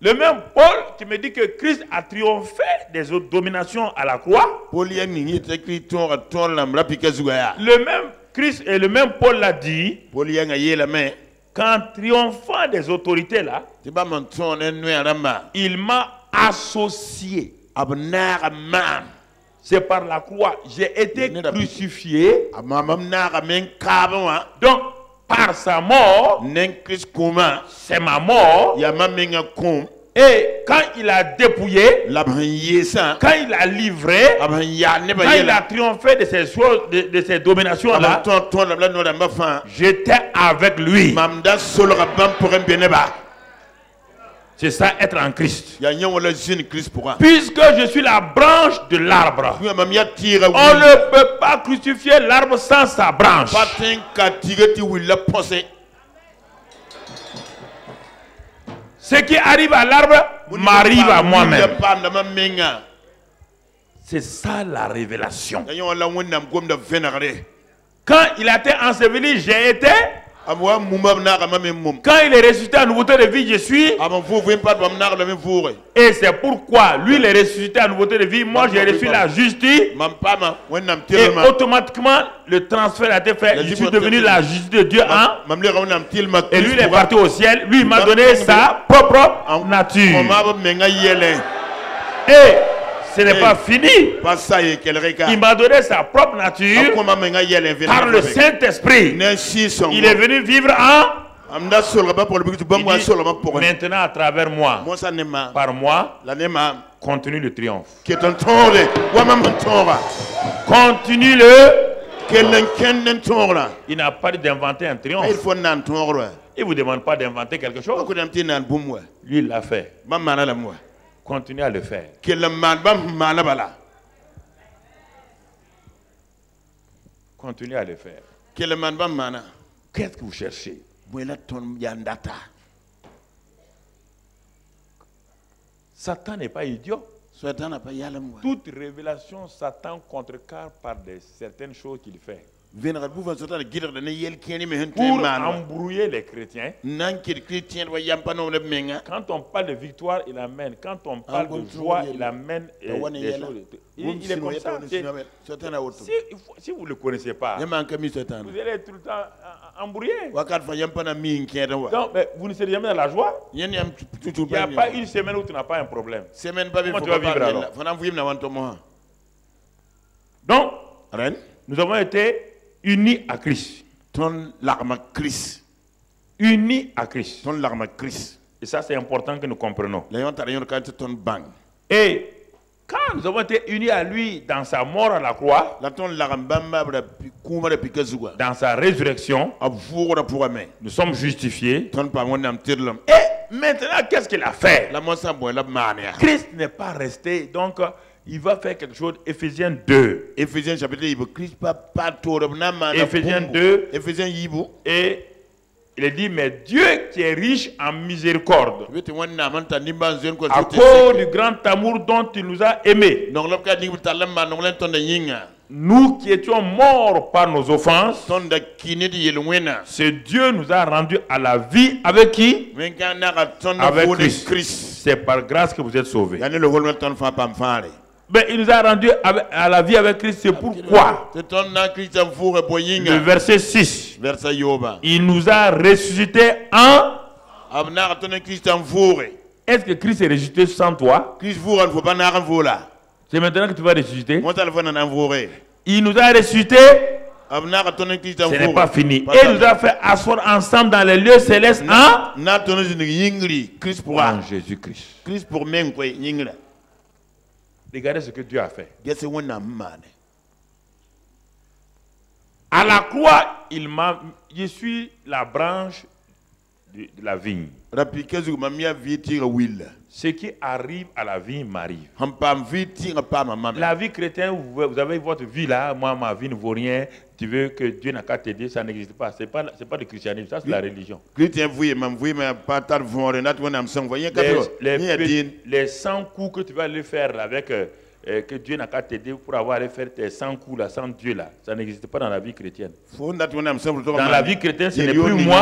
le même Paul qui me dit que Christ a triomphé des autres dominations à la croix, le même Christ et le même Paul l'a dit, qu'en triomphant des autorités là, il m'a associé. C'est par la croix. J'ai été crucifié. Donc, par sa mort, c'est ma mort. Et quand il a dépouillé, quand il a livré, b sẽn yaa nebã quand il a triomphé de ces choses, de, de ces b dominations-là, sẽn tõog tõodame la no-rãmbã fãa j'étais avec lui. C'est ça, être en Christ. Puisque je suis la branche de l'arbre, on ne peut pas crucifier l'arbre sans sa branche. Ce qui arrive à l'arbre m'arrive à moi-même. C'est ça la révélation. Quand il a été enseveli, j'ai été. Quand il est ressuscité en nouveauté de vie, je suis. Et c'est pourquoi lui, il est ressuscité en nouveauté de vie. Moi, j'ai reçu la justice. Et automatiquement, le transfert a été fait. Je suis devenu la justice de Dieu. Hein? Et lui, il est parti au ciel. Lui, il m'a donné sa propre nature. Et ce n'est Eh. pas fini. ka Il m'a donné sa propre nature par le Saint-Esprit. Il est venu vivre en. dit, maintenant, à travers moi, par moi, continue le triomphe. Continue le. Il n'a pas dit d'inventer un triomphe. wa Il ne vous demande pas d'inventer quelque chose. Lui, il l'a fait. Bãmb maana lame wa Continue à le faire. kell n maan bãmb sẽn maana bala Continue à le faire. Qu'est-ce que vous cherchez? Satan n'est pas idiot. Toute révélation, Satan contrecarre par des, certaines choses qu'il fait. Pour embrouiller les chrétiens. Quand on parle de victoire, il amène. Quand on parle de joie, il amène euh, des choses. Il, il est comme ça. Si, si vous ne le connaissez pas, vous allez tout le temps euh, embrouiller. Donc, mais vous ne serez jamais dans la joie? Il n'y a pas une semaine où tu n'as pas un problème. Comment tu vas vivre alors? Donc, nous avons été unis à Christ. tõnd lagma kirist Unis à Christ. lagma kirist Et ça, c'est important que nous comprenions. Et quand nous avons été unis à lui dans sa mort à la croix, dans sa résurrection, nous sommes justifiés. Et maintenant, qu'est-ce qu'il a fait? Christ n'est pas resté, donc il va faire quelque chose. Éphésiens 2. Éphésiens chapitre yibu Christ Éphésiens bũmbu. 2. Éphésiens yibu Et il est dit, mais Dieu qui est riche en miséricorde, kõ à cause du grand amour dont il nous a aimés, nous qui étions morts par nos offenses, ce Dieu nous a rendus à la vie avec qui? Avec. Christ C'est par grâce que vous êtes sauvés. Mais il nous a rendus à la vie avec Christ. C'est pourquoi, le verset 6, versa yooba il nous a ressuscités en. Est-ce que Christ est ressuscité sans toi? C'est maintenant que tu vas ressusciter. Il nous a ressuscités. Ce n'est pas fini. Et il nous a fait asseoir ensemble dans les lieux célestes en. En Jésus-Christ. Christ yĩngrã Regardez ce que Dieu a fait. À la croix, il m'a. Je suis la branche de, de la vigne. Ce qui arrive à la vigne m'arrive. La vie chrétienne, vous, avez votre vie là. Moi, ma vie ne vaut rien. Tu veux que Dieu n'a qu'à t'aider. Ça n'existe pas. Ce n'est pas, c'est pas du christianisme. Ça, c'est la religion. Les, les, les 100 coups que tu vas aller faire là, avec. euh, euh, que Dieu n'a qu'à t'aider pour avoir à faire tes 100 coups là, sans Dieu là. Ça n'existe pas dans la vie chrétienne. Dans la vie chrétienne, ce n'est plus moi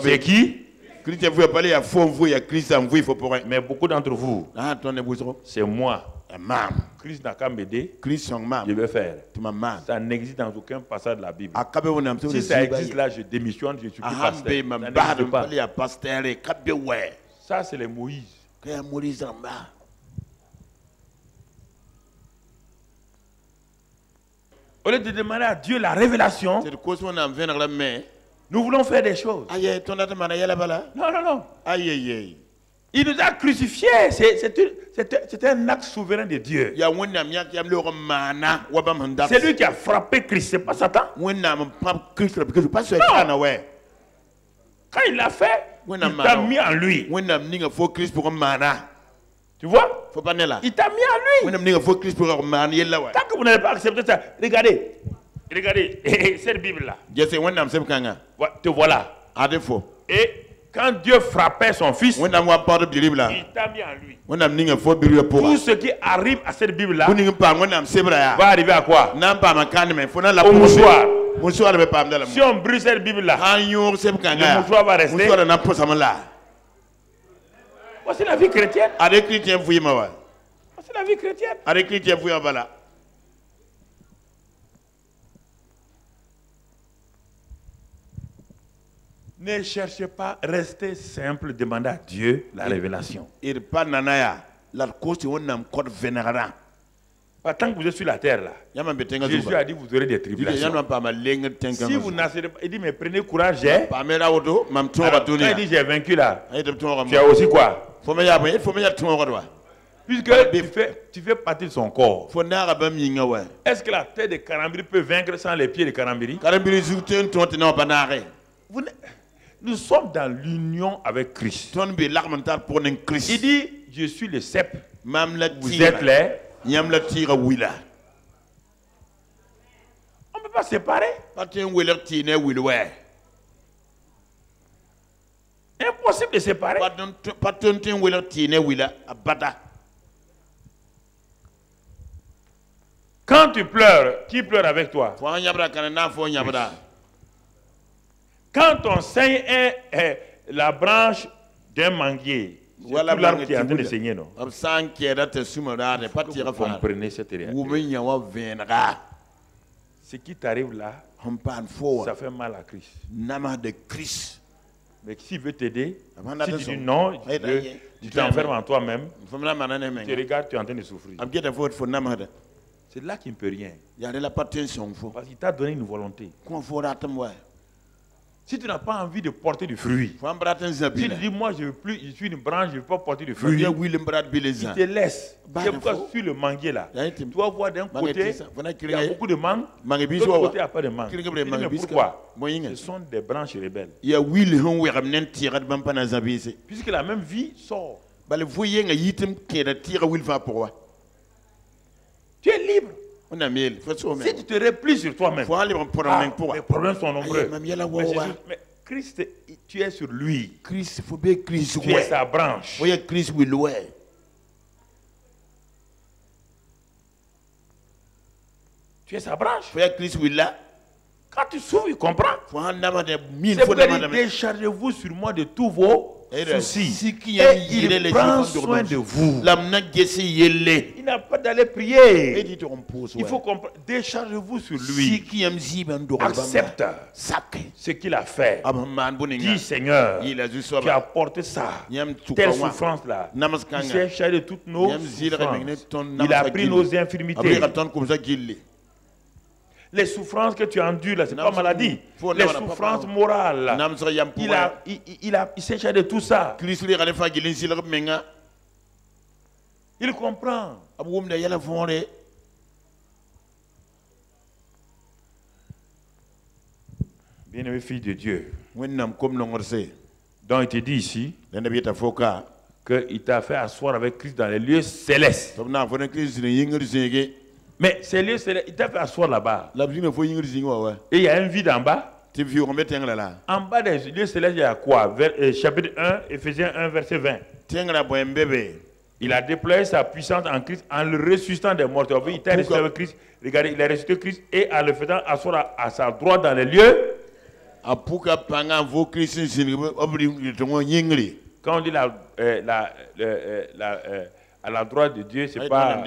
moi. Wẽnnaam pa C'est be qui chrétien vɩɩ pa le yaa fo n vɩɩ yaa kiristã n vɩɩ fo pʋgẽ Mais beaucoup d'entre vous, a wʋsgo c'est moi. a maam Christ n'a qu'à m'aider. sõng maam Je vais faire. maan Ça n'existe dans aucun passage de la Bible. a sẽn Si ça existe là, je démissionne, je suis plus a sãn pasteur. Ça c'est les Moïse. yaa moris rãmba Au lieu de demander à Dieu la révélation, nous voulons faire des choses. Non, non, non. ayeye Il nous a crucifiés. C'est- un acte souverain de Dieu. C'est lui qui a frappé Christ, c'est pas Satan. Quand il l'a fait, il t'a mis en lui. Tu vois? Il t'a mis en lui. Tant que vous n'avez pas accepté ça, regardez. Regardez cette Bible-là. Te voilà. ad fo Et quand Dieu frappait son fils, il t'a mis en lui. Tout ce qui arrive à cette Bible-là va arriver à quoi? Au mouchoir. Si on brise cette Bible-là, Le mouchoir va rester. voici la vie chrétienne. Voici la vie chrétienne. ade chrétien vɩɩmã bala Ne cherchez pas, restez simple, demandez à Dieu la révélation. tant que vous êtes sur la terre là. Jésus a dit vous aurez des tribulations. Si vous n'assez pas, il dit mais prenez courage. Hein? Alors, quand il dit j'ai vaincu là, a yetɩ b tõoga tu as aussi quoi? Puisque tu fais, tu fais partie de son corps. wa Est-ce que la tête de Karambiri peut vaincre sans les pieds de Karambiri naage Vous Nous sommes dans l'union avec Christ. Il dit je suis le cep, vous êtes les. On ne peut pas séparer. Impossible de séparer. Quand tu pleures, qui pleure avec toi? Quand est, est la branche d'un manguier, c'est Voilà, tout l'arbre mangue qui est en train de saigner, non? Vous comprenez cette réalité. Ce qui t'arrive là, ça fait mal à Christ. namsde kirist Mais s'il veut t'aider, si tu dis non, tu tu t'en t'enfermes en toi-même, tu regardes, tu es en train de souffrir. C'est là qu'il ne peut rien. Parce qu'il t'a donné une volonté. Si tu n'as pas envie de porter du fruit, si tu dis moi je veux plus, je suis une branche, je ne veux pas porter du fruit, il te laisse. Bah, C'est pourquoi sur le manguier là, tu vas voir d'un côté, il y a beaucoup de mangues, mangue de l'autre côté, il n'y a pas de mangue. mais pourquoi Ce sont des branches rebelles. Puisque la même vie sort. wa Tu es libre. Si tu te replies sur toi-même, ah, les problèmes sont nombreux. Mais, Christ, tu es sur lui. kirist fo bee kirist Tu es sa branche. wil wɛ Tu es sa branche. wil la Quand tu souffres, il comprend. C'est pourquoi déchargez-vous sur moi de tous vos soucis. si qui Et il prend soin de vous. Il n'a pas d'aller prier. Il faut comprendre. Déchargez-vous sur lui. Accepte ce qu'il a fait. bõe Dis Seigneur, tu as porté ça. Telle souffrance-là. Il s'est chargé de toutes nos souffrances. Il a pris nos infirmités. Les souffrances que tu endures là, c'est pas maladie. Les souffrances morales. Il a, il, a, il s'est de tout ça. Il comprend. Bien-aimé fils de Dieu. Donc il te dit ici qu'il t'a fait asseoir avec Christ dans les lieux célestes. Mais ces lieux célestes, il t'a fait asseoir là-bas. Et il y a un vide en bas. En bas des lieux célestes, il y a quoi Vers- euh, Chapitre 1, Ephésiens 1, verset 20. tẽngrã bõe n be be Il a déployé sa puissance en Christ en le ressuscitant des morts. Il t'a ressuscité avec Christ. Regardez, il a ressuscité Christ et en le faisant asseoir à, à sa droite dans les lieux. Quand on dit la, euh, la, euh, la, euh, à la droite de Dieu, ce n'est pas,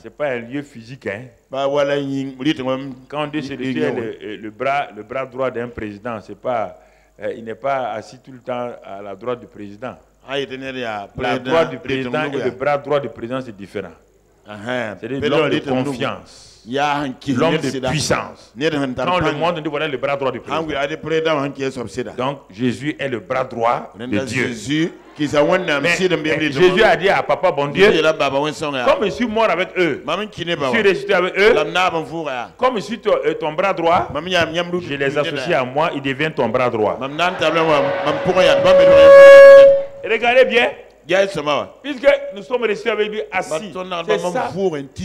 c'est pas un lieu physique. Hein. ba wala yĩng rɩ tɩ wã Quand dit c'est le, euh, le bras, le bras droit d'un président, c'est pas, euh, il n'est pas assis tout le temps à la droite du président. La droite du président et le bras droit du président, c'est différent. C'est Pe l'homme de confiance. L'homme de puissance. Quand le monde dit voilà le bras droit du président. Donc Jésus est le bras droit de Dieu. jésus Mais a dit à papa bon Dieu, comme je suis mort avec eux, je suis ressuscité avec eux, comme je suis ton, euh, ton bras droit, je les associe à moi, ils deviennent ton bras droit. Regardez bien, puisque nous sommes restés avec lui assis. C'est ça.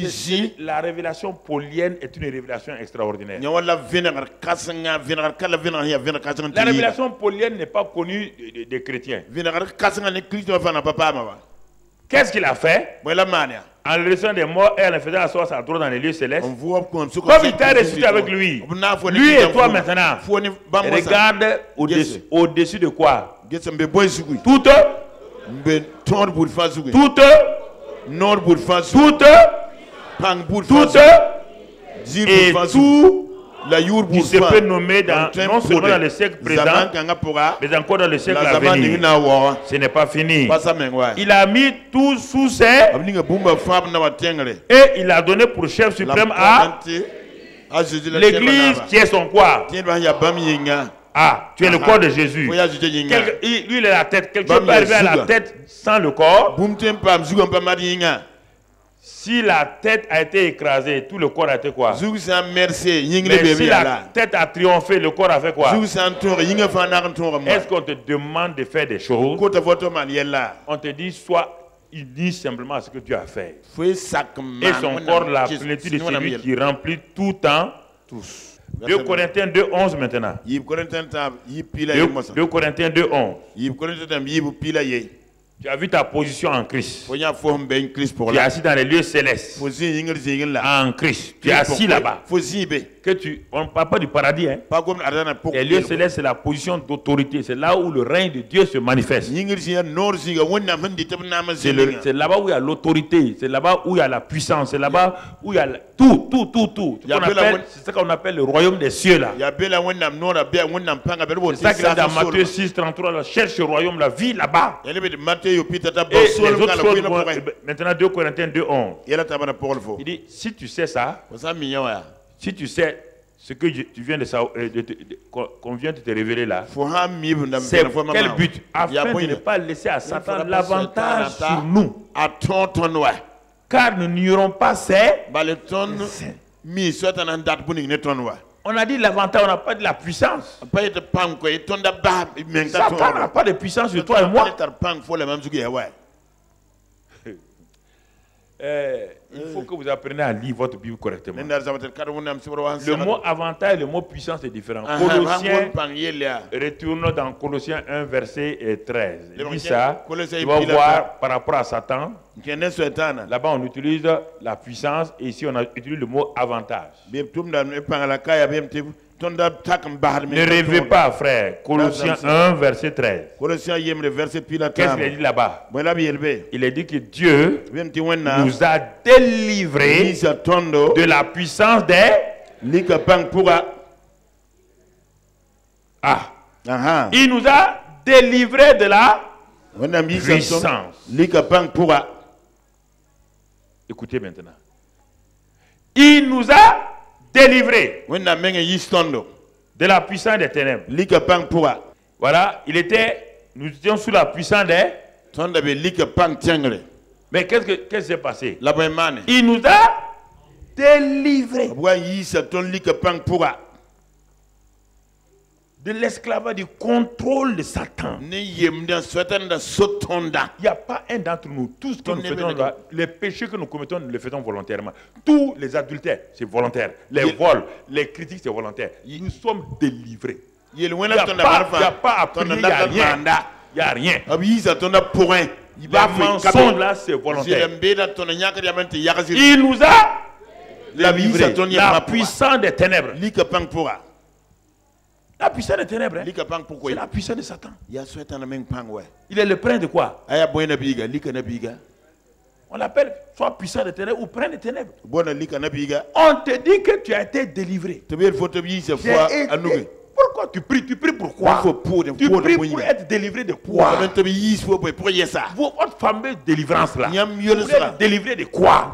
C'est- La révélation paulienne est une révélation extraordinaire. La révélation paulienne n'est pas connue des, chrétiens. Qu'est-ce qu'il a fait? En le laissant des morts et en le faisant asseoir sa droite dans les lieux célestes. Comme il t'a ressuscité avec lui, lui et toi maintenant, regarde au-dessus au-dessus de quoi? Toute, toute, zugu toute, et tout la qui se peut nommer dans, non seulement dans le siècle présent, mais encore dans le siècle à venir. Ce n'est pas fini. Il a mis tout sous ses et il a donné pour chef suprême à l'église qui est son quoi Ah, tu es le Ah. corps de Jésus. Quelque- il- lui, il est la tête. Quelque chose peut arriver à la tête sans le corps? Si la tête a été écrasée, tout le corps a été quoi? Mais si la tête a triomphé, le corps a fait quoi? Est-ce qu'on te demande de faire des choses? On te dit, sois uni simplement à ce que Dieu a fait. Et son corps, la plénitude de celui qui remplit tout temps. Tous. 2 Corinthiens 2, 11 maintenant. yiib korẽntẽ tãab yiib piila 2, ye mosã 2 Corinthiens 2, 11. Tu as vu ta position en Christ. Tu es assis dans les lieux célestes. En Christ. Tu es assis là-bas. Que tu, on ne parle pas du paradis. Hein. Les lieux célestes, c'est la position d'autorité. C'est là où le règne de Dieu se manifeste. C'est le- là-bas où il y a l'autorité. C'est là-bas où il y a la puissance. C'est là-bas où il y a la- tout, tout, tout, tout. C'est ça qu'on appelle le royaume des cieux là. C'est ça qu'il dans Matthieu 6, 33. là, cherche ce royaume, la vie là-bas. Et les autres choses. Maintenant, 2 Corinthiens 2, 11. yɛla t'a bana pʋgl fo Il dit si tu sais ça, fo sã n mi yã wã yaa si tu sais ce que je- tu viens de euh, de te- de- qu'on qu'on vient de te révéler là, c'est quel but? Afin de ne pas laisser à Satan l'avantage sur nous. Car nous n'ignorons pas c'est. On a dit l'avantage, on n'a pas de la puissance. Satan n'a pas de puissance sur toi et moi. Euh, il faut que vous appreniez à lire votre Bible correctement. Le mot avantage et le mot puissance est différent. Ah, Colossiens, yell yaa retourne dans Colossiens 1, verset euh, 13. Le Il dit mot- ça. Tu vas voir par rapport à Satan. Là-bas, on utilise la puissance et ici, on a utilisé le mot avantage. Ne rêvez pas, frère. Colossiens 1, verset 13. Colossiens yembre verset pila Qu'est-ce qu'il a dit là-bas? Il a dit que Dieu nous a délivrés de la puissance des... pʋga Ah, aha il nous a délivrés de la... Puissance. Écoutez maintenant. Il nous a tõndo de la puissance des ténèbres. Voilà, il était... Nous étions sous la puissance des... Mais qu'est-ce que- qu'est-ce qui s'est passé? Il nous a délivrés de l'esclavage, du contrôle de Satan. Il n'y a pas un d'entre nous, tous ce que nous faisons les péchés que nous commettons, nous les faisons volontairement. Tous les adultères, c'est volontaire. Les vols, les critiques, c'est volontaire. Nous sommes délivrés. Il n'y a pas, a à prier, il n'y a rien. maanda Il n'y a rien. Les mensonges là, c'est volontaire. Il nous a la La puissance des ténèbres. La puissance des ténèbres, hein, c'est la puissance de Satan. Il est le prince de quoi? A yaa bõe na biiga lika na biiga On l'appelle soit puissant des ténèbres ou prince des ténèbres. On te dit que tu as été délivré. été- Pourquoi tu pries? Tu pries pourquoi Tu pries pour être délivré de quoi? Votre fameuse délivrance là. Vous être délivré de quoi?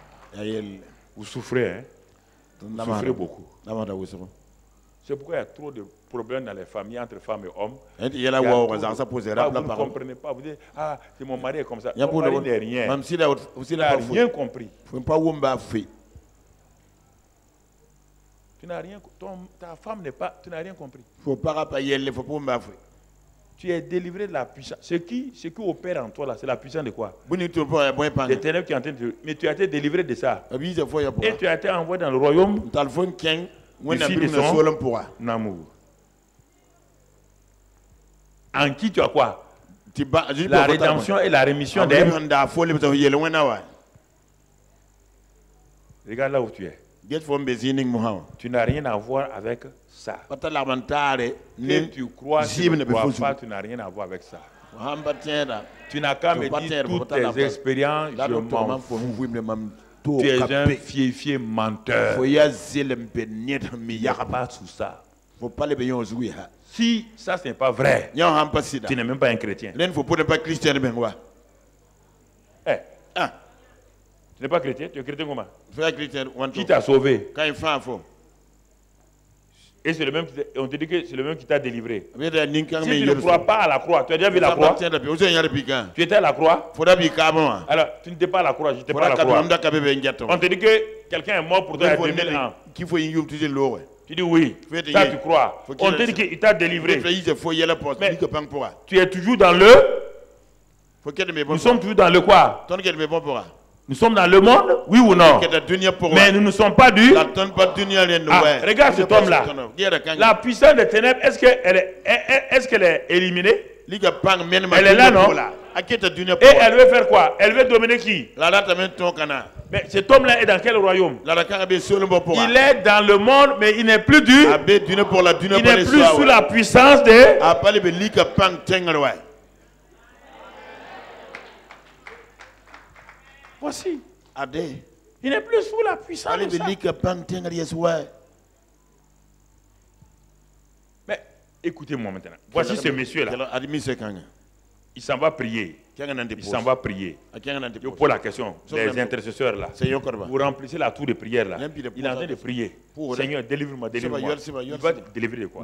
vous souffrez, hein? Vous souffrez beaucoup. C'est pourquoi il y a trop de problèmes dans les familles entre femmes et hommes. Enti Il y a de- za sa poser Ah, vous ne comprenez pas. Vous dites, ah, c'est mon mari est comme ça. Ton pour mari n'est rien. Mam si n'as pas rien compris. Faut pas fait. Tu n'as rien, ton, ta femme n'est pas, tu n'as rien compris. Faut pas rapa yelle, faut pas. Tu es délivré de la puissance. Ce qui, ce qui opère en toi là, c'est la puissance de quoi? Des ténèbres qui est en train de. Mais tu as été délivré de ça. Et tu as été envoyé dans le royaume Ici. En qui tu as quoi? La rédemption et la rémission des. wena wa. Regarde là où tu es. Tu n'as rien à voir avec ça. Ni tu crois, tu ne crois pas, tu n'as rien à voir avec ça. Tu n'as qu'à me dire toutes tes expériences, je m'en fous. Tu es un fier menteur. Il n'y a pas sous ça. Ha. Si ça, ce n'est pas vrai, tu n'es même pas un chrétien. Len faut pas Christian ben wa. Eh, Ah, tu n'es pas chrétien, tu es chrétien comment? Qui t'a sauvé? Quand il. Et c'est le même on te dit que c'est le même qui t'a délivré. Si tu ne crois pas à la croix, tu as déjà vu la croix? Tu étais à la croix? Alors, tu n'étais pas à la croix, je n'étais pas à la croix. On te dit que quelqu'un est mort pour toi il y a 2000 ans. Qui faut yum tu dis oui. Ça, tu crois. On te dit qu'il t'a délivré. Mais-. Tu es toujours dans le. Nous sommes toujours dans le quoi? Nous sommes dans le monde Oui ou non? Mais nous ne sommes pas du. Ah, regarde cet homme-là. La puissance des ténèbres, est-ce qu'elle est, est- est éliminée? Elle est là, non? Et elle veut faire quoi? Elle veut dominer qui? Mais cet homme-là est dans quel royaume? Il est dans le monde, mais il n'est plus du. Dunia Il n'est plus sous la puissance de. Voici. Il n'est plus sous la puissance. Mais écoutez-moi maintenant. Voici ce monsieur-là. Il s'en va prier. Il s'en va prier. De Je pose la question. Les intercesseurs là. Vous remplissez la tour de prière là. Il est en train de prier. Seigneur, délivre-moi, délivre-moi. Il va te délivrer de quoi.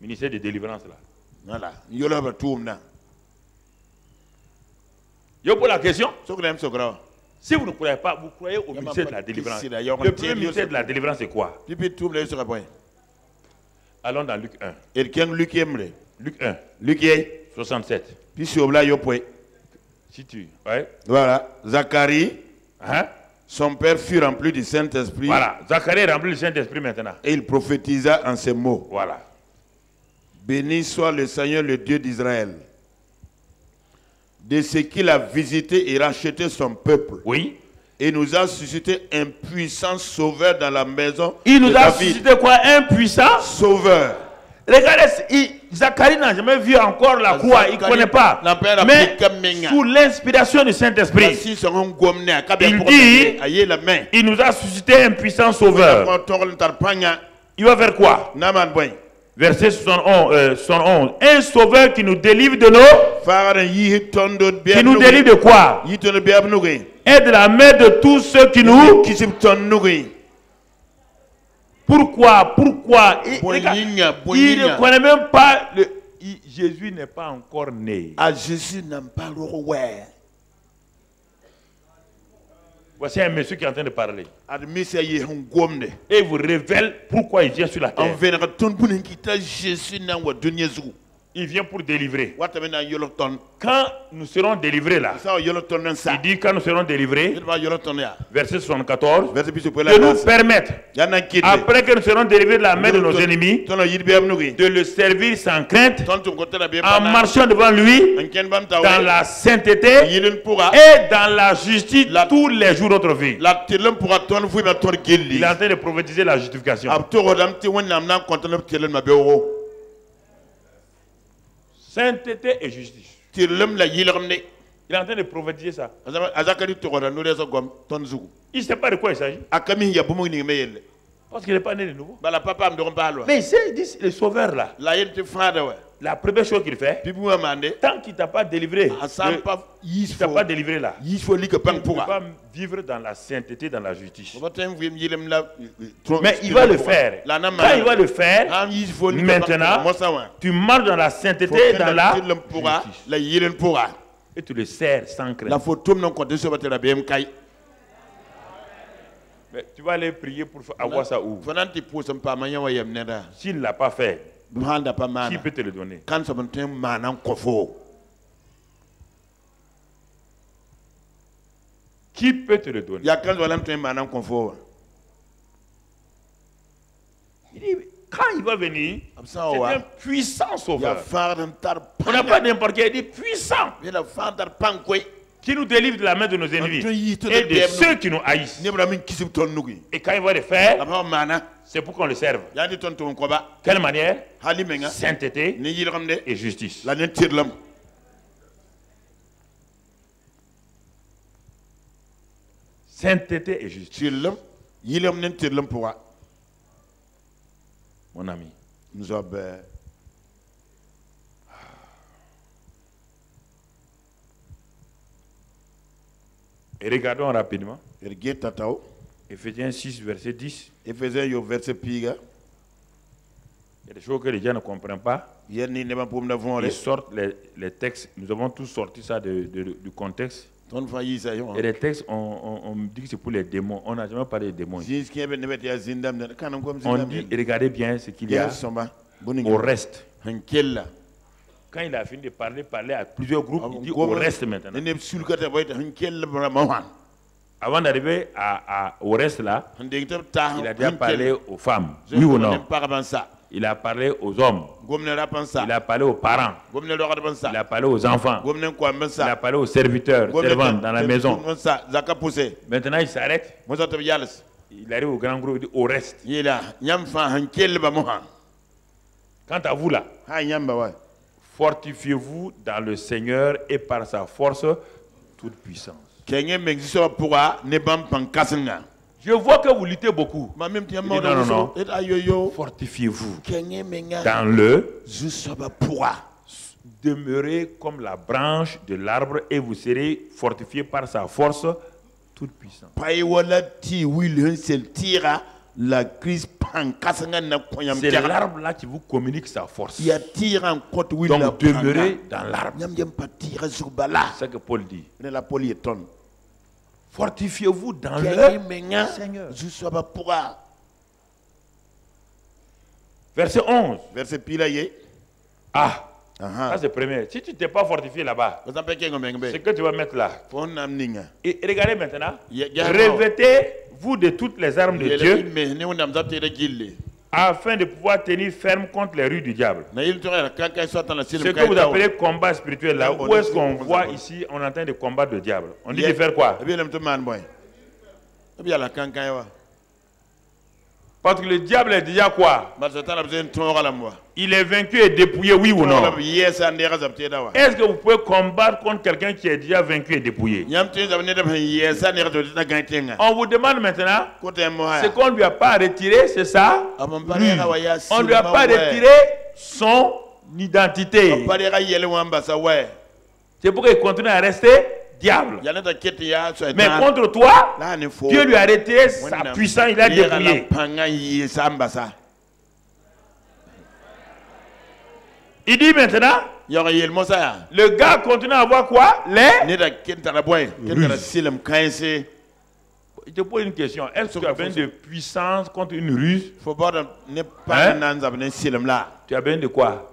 Ministère de délivrance là. Voilà. Yol ba toum Je pose la question. Si vous ne croyez pas, vous croyez au ministère de la délivrance. Le premier ministère de la délivrance, c'est quoi? Allons dans Luc 1. Et ken Luc emre. Luc 1, Luc ye. 67. Puis sur là yo poe. Si tu. Ouais. Voilà. Zacharie, Hein? son père fut rempli du Saint-Esprit Voilà. Zacharie est rempli du Saint-Esprit maintenant. et il prophétisa en ces mots. Voilà. Béni soit le Seigneur, le Dieu d'Israël, de ce qu'il a visité et racheté son peuple. Oui. Et nous a suscité un puissant sauveur dans la maison Il nous de a David. suscité quoi? Un puissant Sauveur. Regardez, Zacharie n'a jamais vu encore la croix, il ne connaît pas. Mais sous l'inspiration du Saint-Esprit, Il dit- il nous a suscité un puissant sauveur. Il va faire quoi? Verset 71, euh, 71. Un sauveur qui nous délivre de nos... Qui nous délivre de quoi? Et de la main de tous ceux qui nous... Pourquoi? Pourquoi? Il, ne connaît même pas... Le, il- Jésus n'est pas encore né. À Jésus n'a pas le ouais. Voici un monsieur qui est en train de parler. Et il vous révèle pourquoi il vient sur la terre. Il vient pour délivrer. Quand nous serons délivrés là, il dit quand nous serons délivrés, verset 74, verse bisu de nous permettre, après que nous serons délivrés de la main de nos ennemis, de le servir sans crainte, en marchant devant lui dans la sainteté et dans la justice tous les jours de notre vie. Il est en train de prophétiser la justification. Sainteté et justice. Il est en train de prophétiser ça. Il ne sait pas de quoi il s'agit. Parce qu'il n'est pas né de nouveau. papa am do balwa Mais il sait, il dit, le sauveur là, la la première chose qu'il fait, tant qu'il t'a pas délivré, pa il yis t'a pas délivré là, il ne peut pas vivre dans la sainteté, dans la justice. La Mais il va le faire. la Quand il va le faire, pang Maintenant, tu marches dans la sainteté, dans la la justice. la Et tu le sers sans la crainte. Mais tu vas aller prier pour avoir ça où? S'il ne l'a pas fait, qui peut te le donner? Qui peut te le donner? Il dit, quand il va venir, c'est un puissant sauveur. On n'a pas n'importe qui, il dit puissant, qui nous délivre de la main de nos ennemis et de ceux qui nous haïssent. Et quand il va le faire, c'est pour qu'on le serve. Quelle manière Sainteté et justice. Sainteté et justice, mon ami. nous ob Et regardons rapidement. Éphésiens 6, verset 10. efezen yo verse piga Il y a des choses que les gens ne comprennent pas. Ils sortent les, les textes. Nous avons tous sorti ça de- de- du contexte. yo Et les textes, on, on- on dit que c'est pour les démons. On n'a jamais parlé des démons. On dit, et regardez bien ce qu'il y a au reste. Quand il a fini de parler, parler à plusieurs groupes, Ah il dit au comment- reste maintenant. Avant d'arriver à, à- au reste là, il a déjà parlé aux femmes. Oui ou non? Il a parlé aux hommes. Il a parlé aux parents. Il a parlé aux enfants. Il a parlé aux serviteurs, servantes dans la maison. Maintenant, il s'arrête. Il arrive au grand groupe, il dit au reste. Quant à vous là, wa fortifiez-vous dans le Seigneur et par sa force toute puissance. Je vois que vous luttez beaucoup. dit non, non, non. Fortifiez-vous dans le demeurez comme la branche de l'arbre et vous serez fortifiés par sa force toute puissante. La crise koyam C'est l'arbre là qui vous communique sa force. ya tira en côte la Donc demeurez dans l'arbre. C'est ce que Paul dit. la poli ton Fortifiez-vous dans le Seigneur. verset 11. verset pila ye Ah, ça c'est premier. Si tu t'es pas fortifié là-bas, ce que tu vas mettre là. Et regardez maintenant. Ya- de toutes les armes de Dieu de afin de pouvoir tenir ferme contre les rues du diable. Ce que vous appelez combat spirituel là, où est-ce qu'on on voit ici, on entend de combattre le diable? On dit de faire quoi? Parce que le diable est déjà quoi? Il est vaincu et dépouillé, oui ou non? Est-ce que vous pouvez combattre contre quelqu'un qui est déjà vaincu et dépouillé? On vous demande maintenant ce qu'on ne lui a pas retiré, c'est ça? Wa ya On ne lui a pas retiré son identité. C'est pourquoi il continue à rester diable. Mais contre toi, Dieu lui a retiré sa puissance, il a dépouillé. Il dit maintenant, le gars continue à avoir quoi? Les. Je te pose une question. Est-ce que tu as besoin de puissance contre une ruse Hein? Tu as besoin de quoi?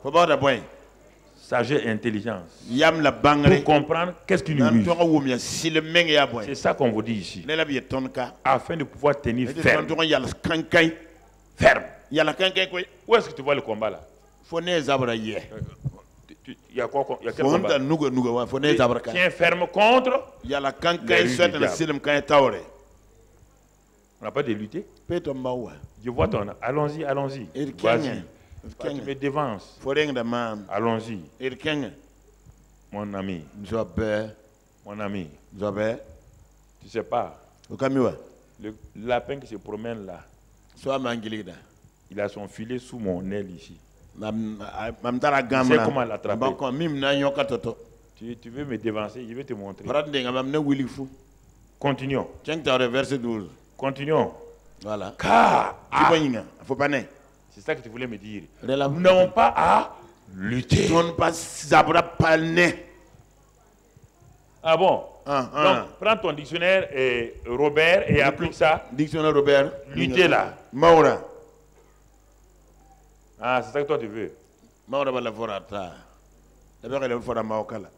Sagesse et intelligence pour comprendre qu'est-ce qui nous C'est ça qu'on vous dit ici. Afin de pouvoir tenir ferme. Ferme. Où est-ce que tu vois le combat là? Tu- Il y a quoi Il y a quel combat? Tiens ferme contre. On n'a pas de lutter. mawa Je vois ton. Allons-y, allons-y. Vas-y. Toi, Tu me devances. Allons-y, mon ami. Mon ami. Tu sais pas, le lapin qui se promène là, il a son filet sous mon aile ici. sais gamna comment l'attraper? Tu, tu veux me devancer, je vais te montrer. Continuons. ceng tawre verset 12 Continuons. voilà. Car, tu c'est ça que tu voulais me dire. Nous n'avons pas à lutter. Ah bon? Ah Donc, ah prends ton dictionnaire, et Robert, et applique ça. dictionnaire Robert Lutter là. Maura Ah, c'est ça que toi tu veux. Maura bala forata d'abord elle fora maokala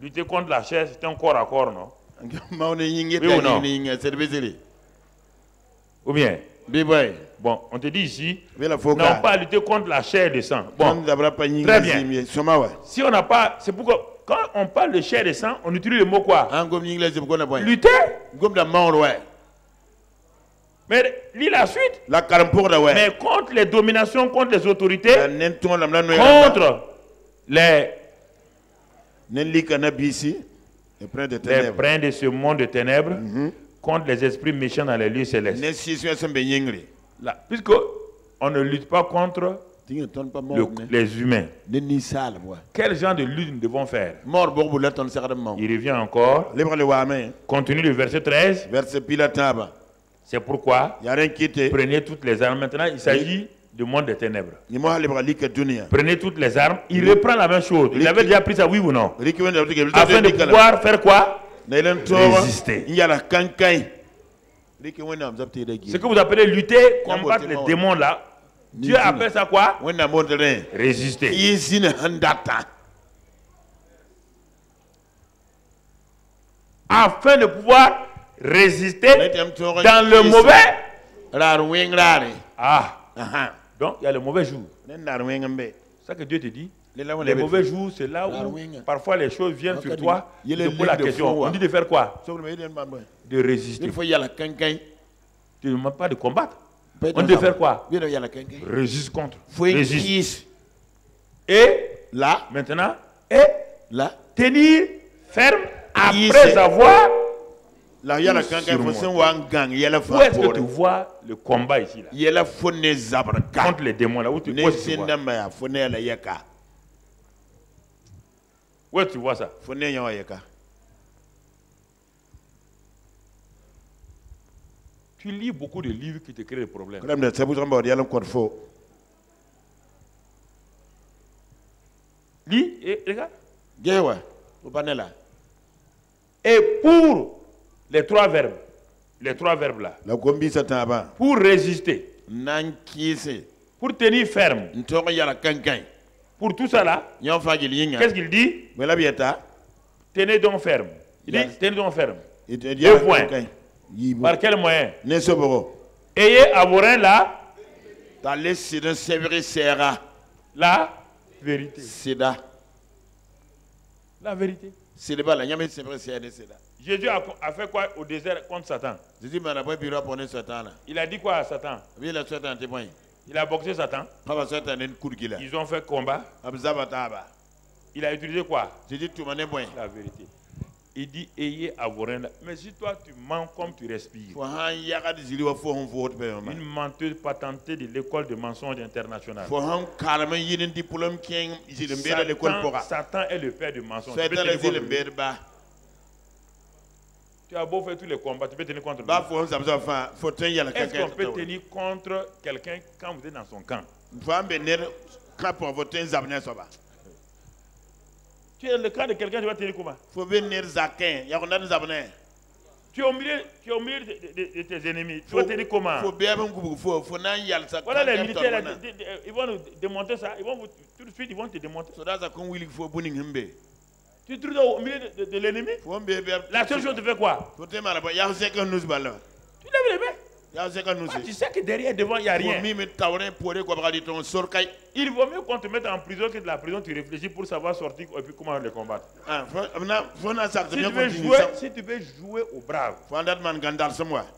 Lutter contre la chair, c'est un corps à corps, non? Ou non? ta yingi service Ou bien? Bon, on te dit ici, vela non foka pas à lutter contre la chair le sang. Bon, Très bien. si on n'a pas, c'est pourquoi quand on parle de chair et sang, on utilise le mot quoi? Lutter? Mais lis la suite. Mais contre les dominations, contre les autorités, contre les, de les brins de ce monde de ténèbres, contre les esprits méchants dans les lieux célestes. Là, puisque on ne lutte pas contre le- les humains, quel genre de lutte nous devons faire? Il revient encore, continue le verset 13. verset pila taba C'est pourquoi prenez toutes les armes. Maintenant, il s'agit du monde des ténèbres. Prenez toutes les armes. Il reprend la même chose. Il avait déjà pris ça, oui ou non? Afin de pouvoir faire quoi? Résister. Ce que vous appelez lutter, combattre les démons là. Dieu appelle ça quoi? Résister. Afin de pouvoir résister dans le mauvais. rare Ah, aha donc il y a le mauvais jour. C'est ça que Dieu te dit. Le la Les mauvais jours, c'est là La où parfois les choses viennent sur toi. il Tu poses la question. On dit de faire quoi? De résister. il Tu ne demandes pas de combattre. On dit de faire quoi? Résiste contre. Résiste. Et là maintenant, et là tenir ferme après avoir. la moi. sen wan gang yala Où est-ce que tu vois le combat ici là? Contre les démons là. Où, tu vois Où est-ce que tu vois ça. Tu lis beaucoup de livres qui te créent des problèmes. Lis et regarde. gewa o banela Et pour les trois verbes, les trois verbes là, la sataba pour résister, pour tenir ferme, pour tout ça là, qu'est-ce qu'il dit? Tenez donc ferme. Il dit, tenez donc ferme. Deux points. Par quel moyen? Ayez à vos reins là la vérité. sida La vérité. Jésus a, fait quoi au désert contre Satan? Il a dit quoi à Satan? Il a boxé Satan. Ils ont fait combat. Taba. Il a utilisé quoi? La vérité. Il dit ayez à vos. Mais si toi tu mens comme tu respires, une menteuse patentée de l'école de mensonges internationale. Satan. Satan est le père de mensonges. Tu peux Satan tenir la zili contre lui. mbeda ba. Tu as beau faire tous les combats, tu peux tenir contre lui. Est-ce qu'on peut tenir contre quelqu'un quand vous êtes dans son camp? Tu es le camp de quelqu'un, tu vas tenir comment? Tu es au milieu, tu es au milieu de, de- de tes ennemis. Tu vas te dire comment? Voilà les militaires, ils vont nous démonter ça. Ils vont vous- tout de suite, ils vont te démonter. Tu te trouves au milieu de, de- de l'ennemi. La seule chose, tu fais quoi? Tu lèves les mains. Toi, tu sais que derrière, devant, il n'y a rien. Il vaut mieux qu'on te mette en prison que de la prison, tu réfléchis pour savoir sortir et puis comment les combattre. ah Si tu veux jouer, si tu veux jouer au brave,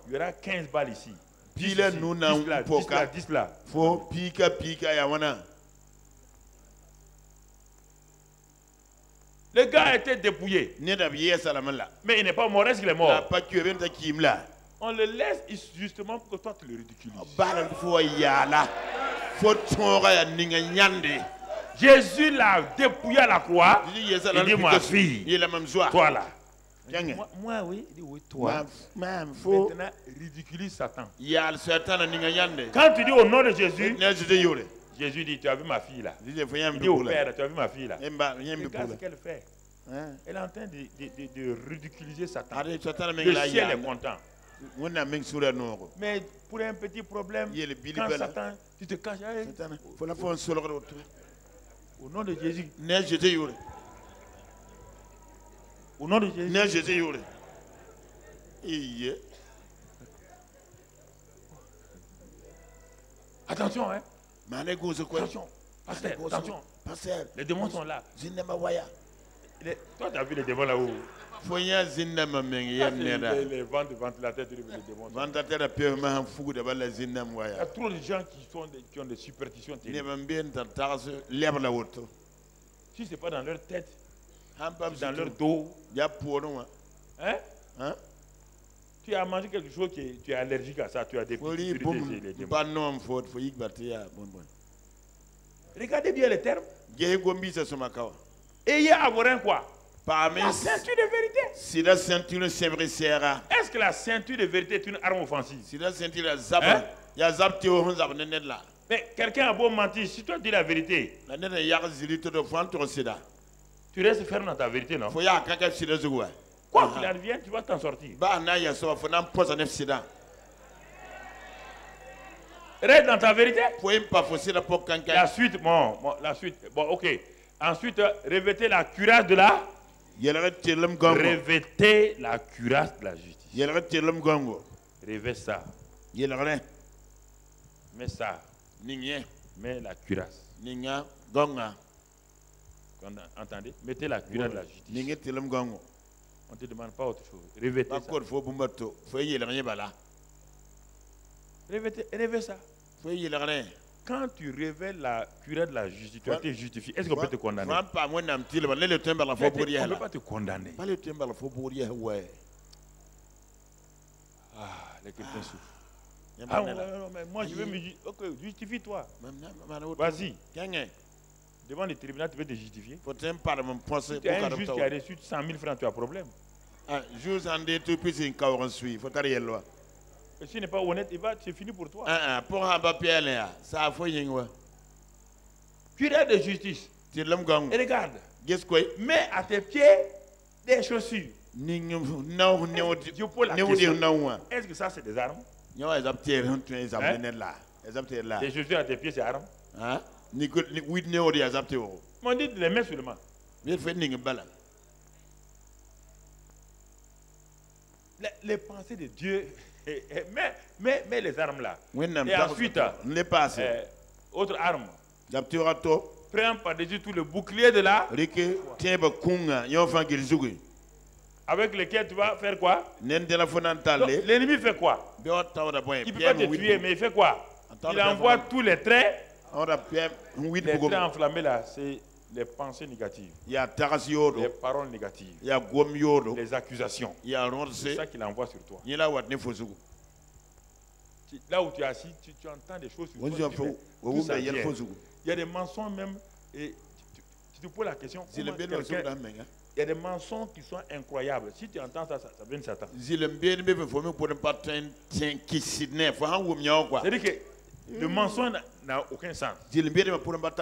il y aura 15 balles ici. 10 Pile ici, nous n'a 10 là, 10 poka. là, 10 là. Le gars a été dépouillé, mais il n'est pas mort. Est-ce qu'il est mort? On le laisse justement pour que toi tu le ridiculises. nyande Jésus l'a dépouillé à la croix. Il dit, ma fille, il la même joie toi là. Moi, moi, oui. Il dit oui, toi. Maintenant, ridiculise Satan. Quand tu dis au nom de Jésus, Jésus dit, tu as vu ma fille là. Il dit au père, tu as vu ma fille là. yam bi Regarde ce qu'elle fait. hein? Elle est en train de, de- de- de ridiculiser Satan. Le ciel est content. Mais pour un petit problème, quand. Satan, tu te caches, ko au nom de Jésus, au nom de Jésus, attention, hein, attention, pasteur, attention, passer les démons sont là. Les- toi, tu as vu les démons là-haut? Fo ya zinema men yam les, ne da les, les vents de ventilateur, tu les démons. sont là. vantatera pe ma fugu de bala zinam Il y a trop de gens qui, sont des- qui ont des superstitions ne ben tar tagas lebla woto Si ce n'est pas dans leur tête, pam dans leur dos, ya pono wa hein, hein? Tu as mangé quelque chose qui est, tu es allergique à ça, tu as des foli difficultés bum chez les démons. ba nom fo fo yik batia bon bon Regardez bien les termes. ge gombi sa soma kawa Ayez à quoi? Parmi La ceinture de vérité. si la ceinture Est-ce que la ceinture de vérité est une arme offensive? Si la ceinture la zaba Hein? o hon zab ne ne la Mais quelqu'un a beau mentir, si toi dis la vérité, la do fanto sida tu restes ferme dans ta vérité, non? Fo ya kaka sida zuwa Quoi qu'il advienne, tu vas t'en sortir. ba na ya so fo nan posa ne sida Reste dans ta vérité. La suite, bon, bon, la suite, bon, ok. Ensuite, revêtez la cuirasse de la... Revêtez la cuirasse de la justice. Revêtez ça. Mets ça. Mets la cuirasse. Entendez? Mettez la cuirasse de la justice. On ne te demande pas autre chose. Revêtez ça. Revêtez, revêtez ça. Quand tu révèles la cuirasse de la justice, tu as été justifié. Est-ce qu'on peut te condamner? On ne peut pas te condamner. pas le temba la fo buri ouais Ah, les chrétiens souffrent. Ya Ah, non, non, non, mais moi je vais me justifier. Ok, justifie-toi. Vas-y. Devant le tribunal, tu veux te justifier. Si tu as un juge qui a reçu 100 000 francs, tu as problème. Jus en in ka on suit. Faut tari yelwa. Et s'il n'est pas honnête, il va, c'est fini pour toi. Ah ah, pour ha ba piele ya. Sa fo yingwa. Cuirasse de justice. Et regarde, mets à tes pieds des chaussures. Nawa. Est-ce que ça, c'est des armes? Hein? Des chaussures à tes pieds, c'est armes? Hein? Ni ko ni. Mais les seulement. Les, les pensées de Dieu, mets, mets, mets les armes là. Et ensuite, passe. Euh, autre arme. Prends par-dessus tout le bouclier de là, Rike kunga fan avec lequel tu vas faire quoi? L'ennemi fait quoi? Il ne peut pas te tuer, mais il fait quoi? Il envoie tous les traits. Pem wit Les traits enflammés là, c'est les pensées négatives, Ya tagas les yodo. paroles négatives, Ya gom yodo. les accusations. Ya C'est ronse. ça qu'il envoie sur toi. Là où tu es assis, tu, tu entends des choses sur toi. Tu Wo d'où ça. Il y a des mensonges même. Et tu, tu- tu te poses la question. Ben. Il y a des mensonges qui sont incroyables. Si tu entends ça, ça, ça vient de Satan. Ben. C'est-à-dire que le mensonge n'a- aucun sens.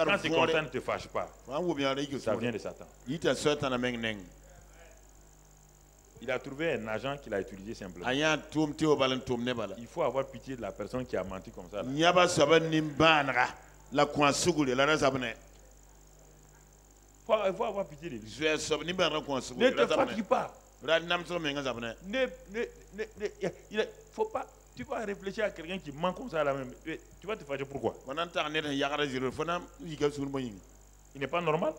Quand c'est comme ça, ne te fâche pas. Ça vient de Satan. Il a trouvé un agent qu'il a utilisé simplement. Il faut avoir pitié de la personne qui a menti comme ça. là. Il faut, avoir pitié de lui. Ne te fatigue pas. Ne, ne, il faut pas. Tu vas réfléchir à quelqu'un qui ment comme ça là même. Tu vas te fâcher pourquoi? Il n'est pas normal?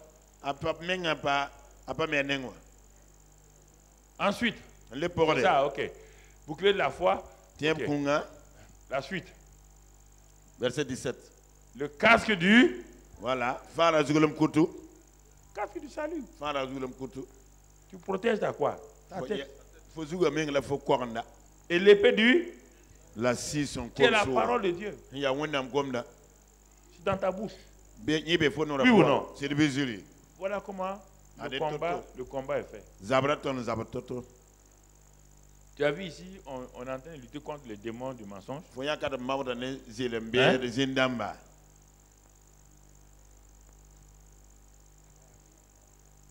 me nengwa Ensuite, le ça, ok. Boucler de la foi. La suite. verset 17 Le casque du. voilà Casque du salut. Tu protèges ta quoi? Ta tête. Et l'épée du. Qui est la parole de Dieu. C'est dans ta bouche. Oui ou non? Voilà comment le combat, le combat est fait. Tu as vu ici, on, on est en train de lutter contre les démons du mensonge? Hein?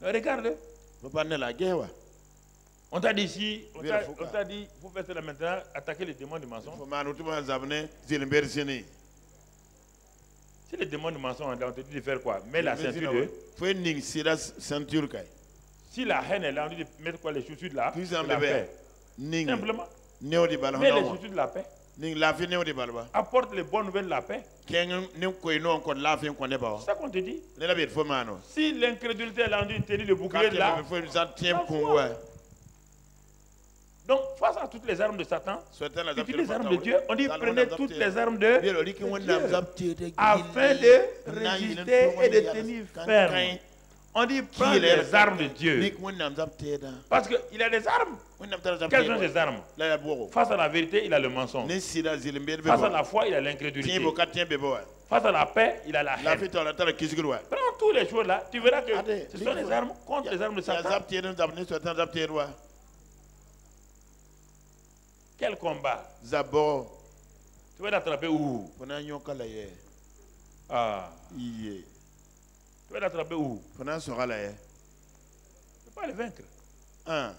Regarde, on t'a dit ici, on t'a dit, il faut faire cela maintenant, attaquer les démons du mensonge. Si les démons du mensonge, on te dit de faire quoi? Mets la ceinture de. Si la haine est là, on dit de mettre quoi Les chaussures de la, de paix. Simplement. Mets les chaussures de la paix. Apporte les bonnes nouvelles de la paix. C'est ça qu'on te dit. Si l'incrédulité est là, on dit de tenir le bouclier de là. La foi. Donc, face à toutes les armes de Satan, tana utilise les armes de Dieu. On dit prenez toutes les armes de Dieu. afin de résister et de tenir ferme. On dit prends les armes de Dieu. Parce qu'il a des armes. Quelles sont ces armes? Face à la vérité, il a le mensonge. Face à la foi, il a l'incrédulité. Face à la paix, il a la haine. Prends toutes les choses là, tu verras que ce sont les armes contre les armes de Satan. Quel combat? Zabo. Tu vas l'attraper où? Ah, Iye. tu vas l'attraper où? Sora la ye. Tu ne peux pas le vaincre, Un.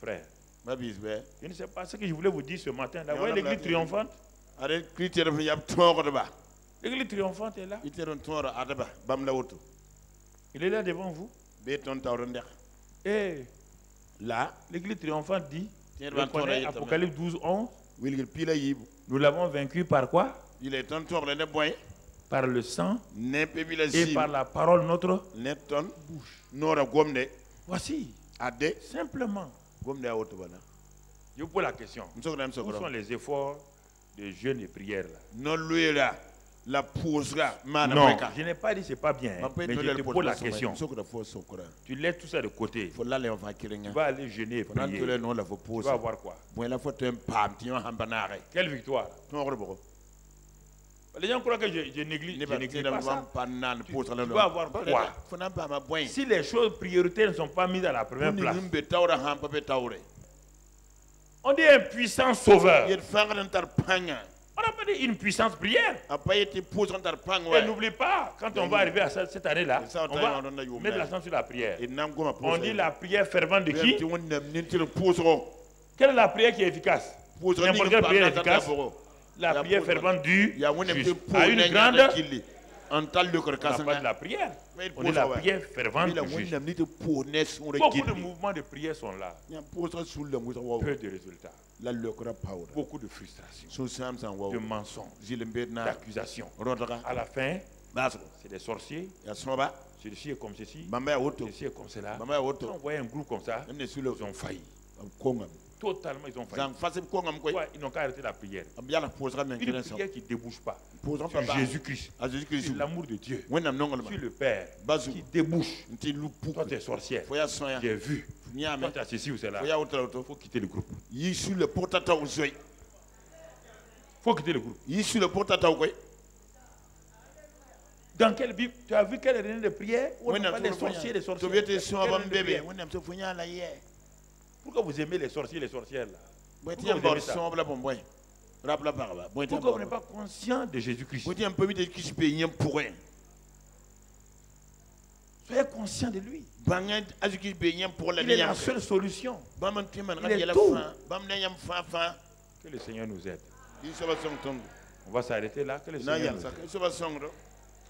frère. Je ne sais pas ce que je voulais vous dire ce matin. Là, vous voyez l'église triomphante? L'église triomphante est là. Il est là devant vous. Et La l'église triomphante dit, Apocalypse 12, 11, wilgil pila yibu. nous l'avons vaincu par quoi? Par le sang et par la parole notre gomde. Voici, Ade simplement. Je vous pose la question. Où sont les efforts de jeûne et prière là la posera mana Non, je n'ai pas dit c'est pas bien, hein, mais je te pose la question. Tu laisses tout ça de côté. Fa Tu vas aller jeûner et prier. Tu vas avoir quoi? Quelle victoire? Les gens croient que je, je néglige, je néglige pas ça. Tu- vas avoir quoi? Si les choses prioritaires ne sont pas mises à la première place, on dit un puissant sauveur. On n'a pas dit une puissance prière. Et n'oublie pas, quand on va arriver à cette année-là, on va mettre l'accent sur la prière. On dit la prière fervente de qui. Quelle est la prière qui est efficace? N'importe quelle prière. La prière fervente du juste. te À une grande, kor n'a pas de la prière. On pose la prière fervente du Beaucoup de mouvements de prière sont là. Peu de résultats. Beaucoup de frustration, de mensonges, d'accusations. À la fin, Baso. c'est des sorciers. Ceci est comme ceci. Ceci est comme cela. On voyait un groupe comme ça, ils ont failli. Totalement, ils ont failli. Pourquoi Ils n'ont qu'à arrêter la prière. Men Une prière qui ne débouche pas. Sur ba. Jésus-Christ. Sur l'amour de Dieu. Sur le Père. Qui débouche. Toi, tu es sorcière. J'ai vu. Toi, tu as ceci ou cela. Il faut quitter le groupe. Le. Il faut quitter le groupe. Yi sur le portata o koy. Dans quelle Bible? Tu as vu quelle réunion de prière où on Won n'a nam pas les sorciers, Pourquoi vous aimez les sorciers, les sorcières là Pourquoi vous Pourquoi n'êtes pas conscient de Jésus-Christ. Soyez conscient de lui. Il est la seule solution. Il est tout. Que le Seigneur nous aide. On va s'arrêter là. Que le Seigneur nous aide.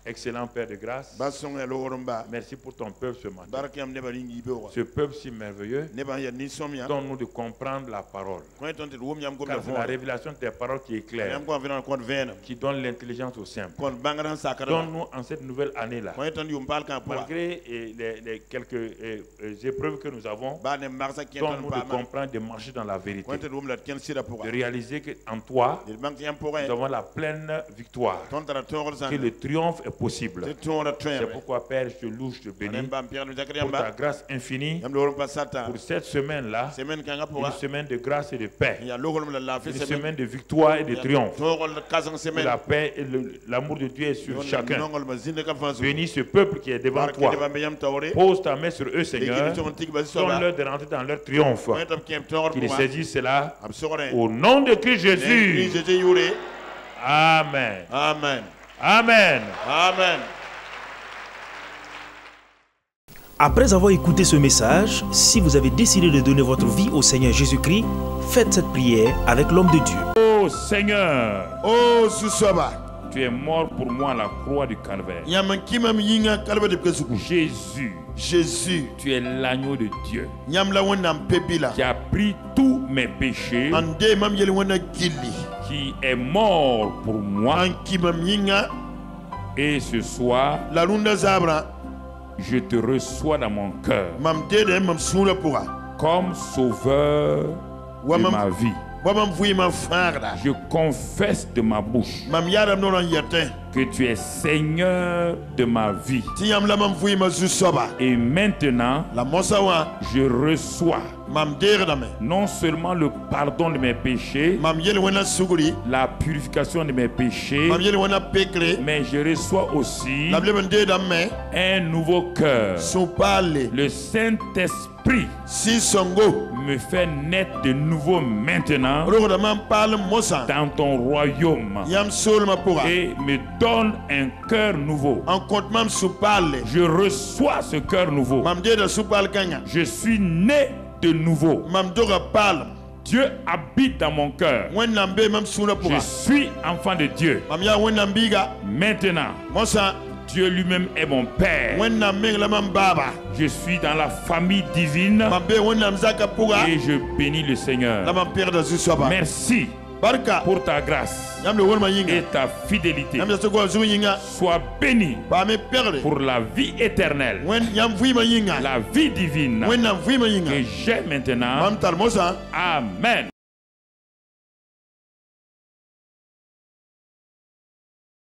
Excellent Père de grâce. Merci pour ton peuple ce matin. Ce peuple si merveilleux. Donne-nous de comprendre la parole. Car c'est la révélation de tes paroles qui est claire, nyam ko vena ko vena qui donne l'intelligence bangaran sakara Donne-nous en cette nouvelle année-là, malgré eh, les, les quelques eh, épreuves que nous avons, donne-nous de comprendre, de marcher dans la vérité, de réaliser qu'en toi, nous avons la pleine victoire, que le triomphe est possible. C'est pourquoi, Père, je te loue, je te bénis pour ta grâce infinie, pour cette semaine-là, une semaine de grâce et de paix, une semaine de victoire et de triomphe. Que la paix et l'amour de Dieu est sur chacun. Bénis ce peuple qui est devant toi. Pose ta main sur eux, Seigneur. Donne-leur de rentrer dans leur triomphe. Qu'ils saisissent cela au nom de Christ Jésus. Amen. amen Amen. amen. Après avoir écouté ce message, si vous avez décidé de donner votre vie au Seigneur Jésus-Christ, faites cette prière avec l'homme de Dieu. Oh Seigneur, o su soba tu es mort pour moi à la croix du calvaire. Jésus, jésus. Tu es l'agneau de Dieu. Qui a pris tous mes péchés, qui est mort pour moi. Et ce soir, la runda zabra je te reçois dans mon cœur comme sauveur de ma vie. Je confesse de ma bouche que tu es Seigneur de ma vie. Et maintenant, je reçois non seulement le pardon de mes péchés, la purification de mes péchés, mais je reçois aussi un nouveau cœur. Le Saint-Esprit me fait naître de nouveau maintenant dans ton royaume. Et me donne un cœur nouveau. Je reçois ce cœur nouveau. Je suis né de nouveau. Dieu habite dans mon cœur. Je suis enfant de Dieu. Maintenant, Dieu lui-même est mon Père. Je suis dans la famille divine et je bénis le Seigneur. Merci barka pour ta grâce et ta fidélité. Sois béni pour la vie éternelle, la vie divine que j'ai maintenant. Amen.